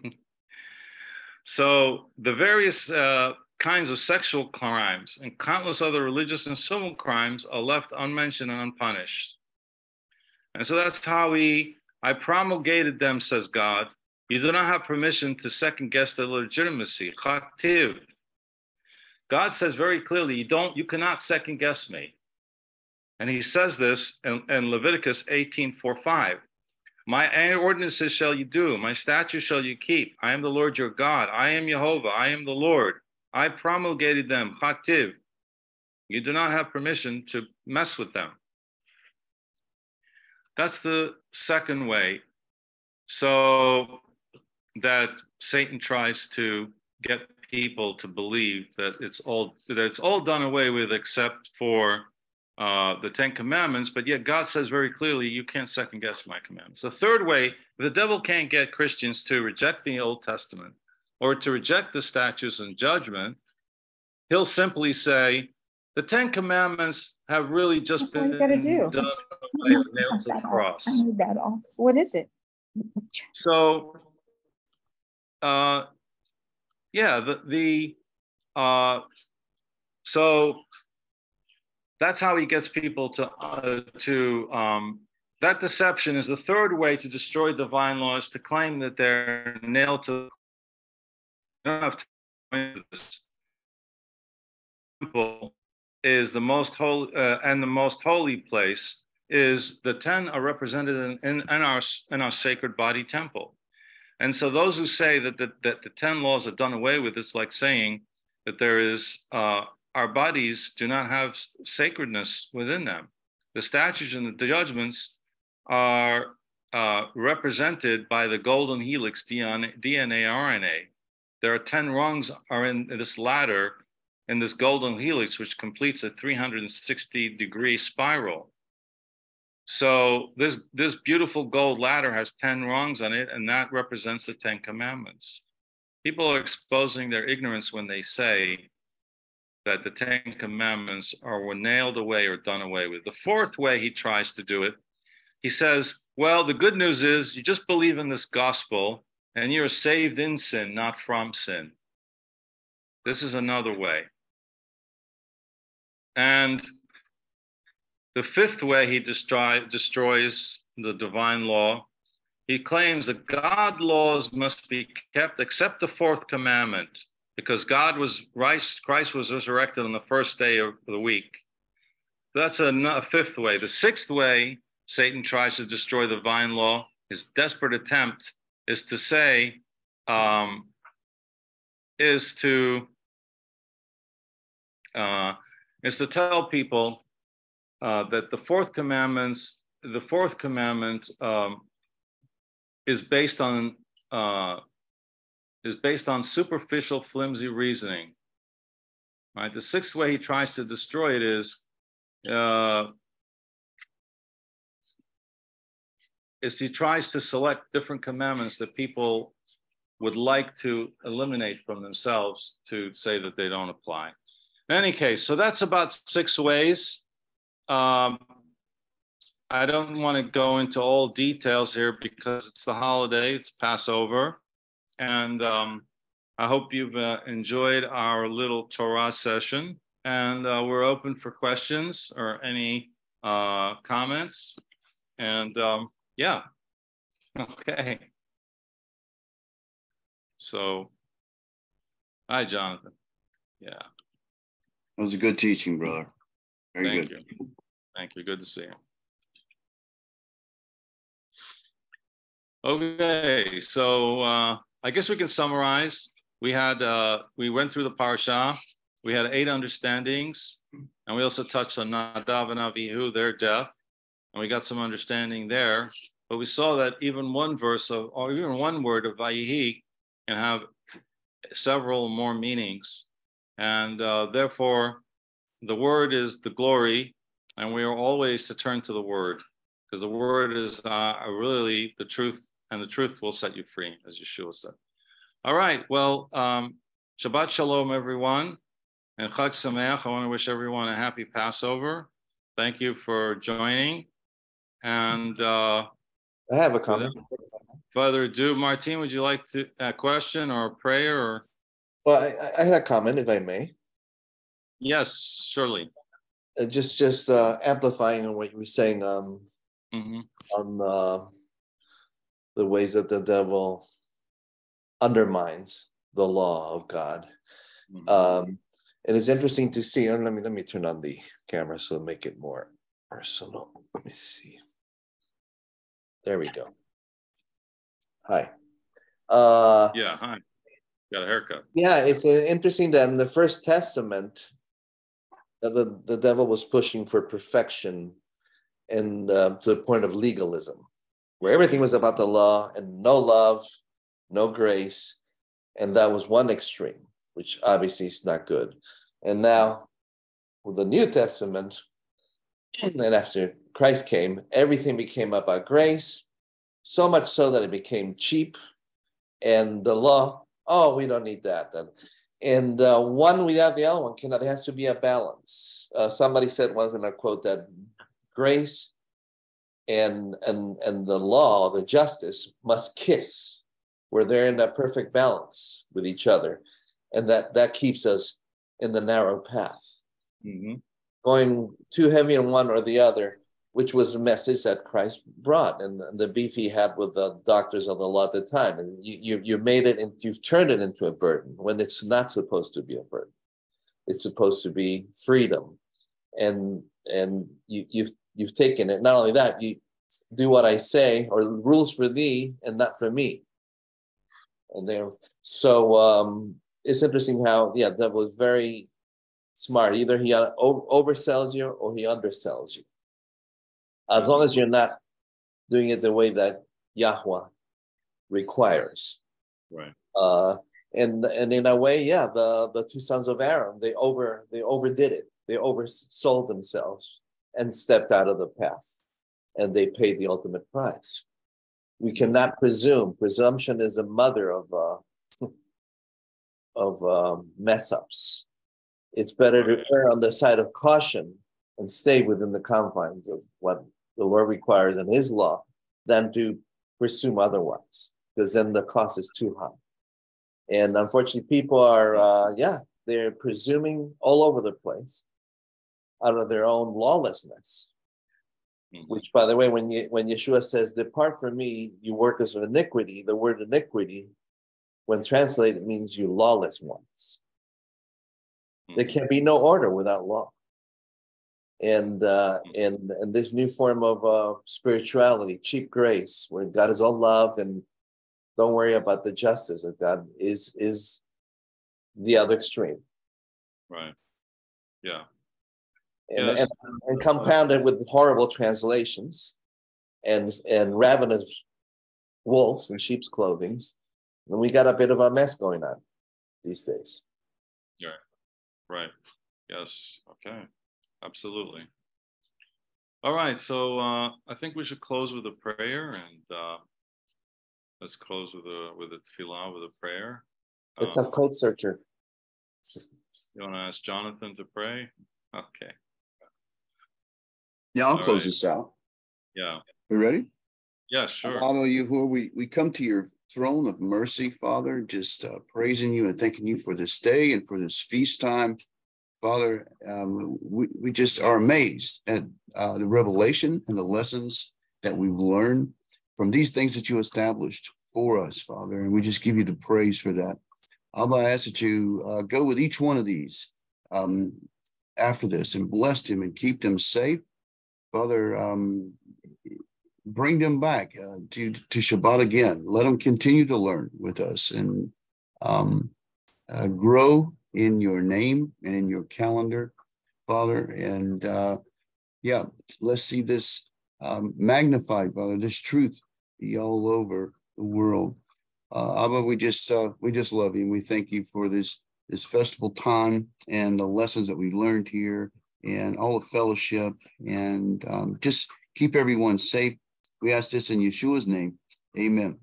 so the various uh, kinds of sexual crimes and countless other religious and civil crimes are left unmentioned and unpunished. And so that's how we, I promulgated them, says God. You do not have permission to second guess their legitimacy. God says very clearly, you don't, you cannot second guess me. And he says this in, in Leviticus 18, 4, 5. My ordinances shall you do, my statutes shall you keep. I am the Lord your God. I am Jehovah. I am the Lord. I promulgated them. Chativ. You do not have permission to mess with them. That's the second way. So that Satan tries to get people to believe that it's all that it's all done away with except for uh, the Ten Commandments, but yet God says very clearly, you can't second guess my commandments. The third way, the devil can't get Christians to reject the Old Testament or to reject the statutes and judgment, he'll simply say, the Ten Commandments have really just That's been gotta do. done That's- away with, nailed to the off. (laughs) cross. I need that off. What is it? So, uh, yeah, the the uh, so that's how he gets people to uh, to um, that deception is the third way to destroy divine laws to claim that they're nailed to. Time this. Temple is the most holy uh, and the most holy place is the 10 are represented in, in, in, our, in our sacred body temple. And so those who say that the, that the 10 laws are done away with, it's like saying that there is, uh, our bodies do not have sacredness within them. The statutes and the judgments are uh, represented by the golden helix DNA, DNA, RNA. There are 10 rungs are in this ladder in this golden helix, which completes a 360 degree spiral. So this this beautiful gold ladder has 10 rungs on it, and that represents the 10 commandments. People are exposing their ignorance when they say that the 10 commandments are were nailed away or done away with. The fourth way he tries to do it, he says, well, the good news is you just believe in this gospel and you're saved in sin, not from sin. This is another way. And the fifth way he destroy, destroys the divine law, he claims that God laws must be kept except the fourth commandment, because God was Christ Christ was resurrected on the first day of the week. That's a, a fifth way. The sixth way Satan tries to destroy the divine law, his desperate attempt is to say, um, is to uh, is to tell people uh, that the fourth commandments, the fourth commandment um, is based on uh, is based on superficial, flimsy reasoning. Right. The sixth way he tries to destroy it is uh, is he tries to select different commandments that people would like to eliminate from themselves to say that they don't apply. In any case, so that's about six ways. Um, I don't want to go into all details here because it's the holiday, it's Passover. And um, I hope you've uh, enjoyed our little Torah session. And uh, we're open for questions or any uh, comments. And um, yeah, okay. So, hi, Jonathan. Yeah. It was a good teaching, brother. Very Thank good. you. Thank you. Good to see you. Okay, so uh, I guess we can summarize. We had uh, we went through the parsha. We had eight understandings, and we also touched on Nadav and Avihu, their death, and we got some understanding there. But we saw that even one verse of, or even one word of Vayihi, can have several more meanings, and uh, therefore, the word is the glory, and we are always to turn to the word, because the word is uh, really the truth, and the truth will set you free, as Yeshua said. All right, well, um, Shabbat Shalom, everyone. And Chag Sameach. I want to wish everyone a happy Passover. Thank you for joining. And uh, I have a comment. further ado, Martin, would you like to a question or a prayer or? Well, I, I had a comment, if I may. Yes, surely. Uh, just just uh, amplifying on what you were saying um, hmm on uh, the ways that the devil undermines the law of God. Um, and it's interesting to see. And let me let me turn on the camera so make it more personal. Let me see. There we go. Hi. Uh, Yeah, hi. Got a haircut. yeah, it's uh, interesting that in the First Testament, that the, the devil was pushing for perfection and uh, to the point of legalism, where everything was about the law and no love, no grace. And that was one extreme, which obviously is not good. And now, with the New Testament, and after Christ came, everything became about grace, so much so that it became cheap. And the law, oh, we don't need that then. And uh, one without the other one cannot, there has to be a balance. Uh, somebody said once in a quote that grace and and and the law, the justice must kiss, where they're in that perfect balance with each other. And that that keeps us in the narrow path hmm going too heavy on one or the other, which was the message that Christ brought and the, the beef he had with the doctors of the law at the time. And you, you, you made it and you've turned it into a burden when it's not supposed to be a burden. It's supposed to be freedom. And and you, you've you've taken it. Not only that, you do what I say or rules for thee and not for me. And there, so um, it's interesting how yeah, that was very smart. Either he oversells you or he undersells you. As long as you're not doing it the way that Yahweh requires. Right. Uh, and and in a way, yeah, the the two sons of Aaron they over they overdid it. They oversold themselves and stepped out of the path, and they paid the ultimate price. We cannot presume. Presumption is a mother of uh, (laughs) of um, mess ups. It's better to err on the side of caution and stay within the confines of what the Lord requires in His law than to presume otherwise, because then the cost is too high. And unfortunately, people are, uh, yeah, they're presuming all over the place out of their own lawlessness. Mhm. Which, by the way, when you, when Yeshua says, "Depart from me, you workers of iniquity," the word iniquity, when translated, means you lawless ones. There can be no order without law. And uh, and and this new form of uh, spirituality, cheap grace, where God is all love and don't worry about the justice of God, is is the other extreme. Right. Yeah. And, Yes. and, and compounded with horrible translations and and ravenous wolves in sheep's clothing. And we got a bit of a mess going on these days. Right. Yes. Okay. Absolutely. All right. So uh, I think we should close with a prayer, and uh, let's close with a with a tefillah with a prayer. Let's Um, have code searcher. you want to ask Jonathan to pray? Okay. Yeah, I'll All close right. this out. Yeah. We ready? Yeah. Sure. Father Yahuwah, we, we come to your throne of mercy, Father, just uh, praising you and thanking you for this day and for this feast time. Father, um, we, we just are amazed at uh, the revelation and the lessons that we've learned from these things that you established for us, Father. And we just give you the praise for that. Abba, I ask that you uh, go with each one of these um, after this and bless them and keep them safe. Father, um, bring them back uh, to to Shabbat again. Let them continue to learn with us and um, uh, grow in your name and in your calendar, Father. And uh, yeah, let's see this um, magnified, Father. This truth be all over the world. Uh, Abba, we just uh, we just love you and we thank you for this this festival time and the lessons that we learned here and all the fellowship and um, just keep everyone safe. We ask this in Yeshua's name. Amen.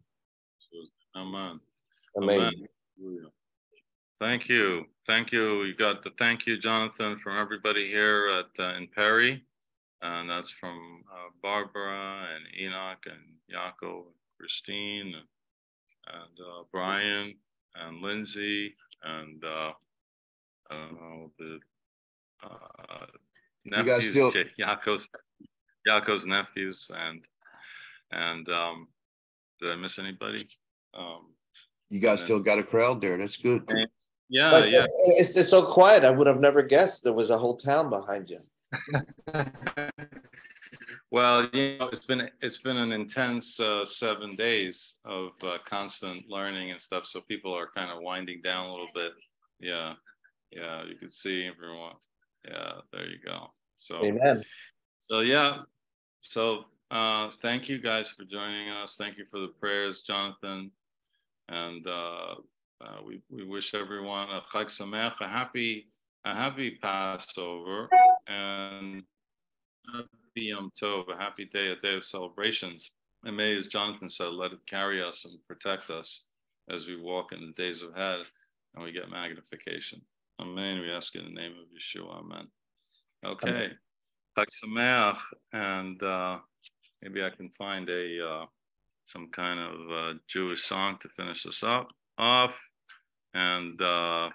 Amen. Amen. Hallelujah. thank you, thank you. We got the thank you, Jonathan, from everybody here at uh, in Perry, and that's from uh, Barbara and Enoch and Yaakov, and Christine, and, and uh, Brian and Lindsay and uh, I don't know the uh, guys nephews, still- Ja- Yaakov's, Yaakov's nephews, and and um, did I miss anybody? Um, You guys Yeah. still got a crowd there. That's good. yeah, But yeah. It's, it's so quiet. I would have never guessed there was a whole town behind you. (laughs) well, you know, it's been it's been an intense uh, seven days of uh, constant learning and stuff. So people are kind of winding down a little bit. Yeah, yeah, you can see everyone. Yeah, there you go. So, Amen. so yeah, so uh, thank you guys for joining us. Thank you for the prayers, Jonathan, and uh, uh, we we wish everyone a Chag Sameach, a happy a happy Passover, and happy Yom Tov, a happy day, a day of celebrations. And may, as Jonathan said, let it carry us and protect us as we walk in the days ahead and we get magnification. Amen. We ask in the name of Yeshua. Amen. Okay. Amen. And uh, maybe I can find a uh, some kind of uh, Jewish song to finish this up off, and. Uh,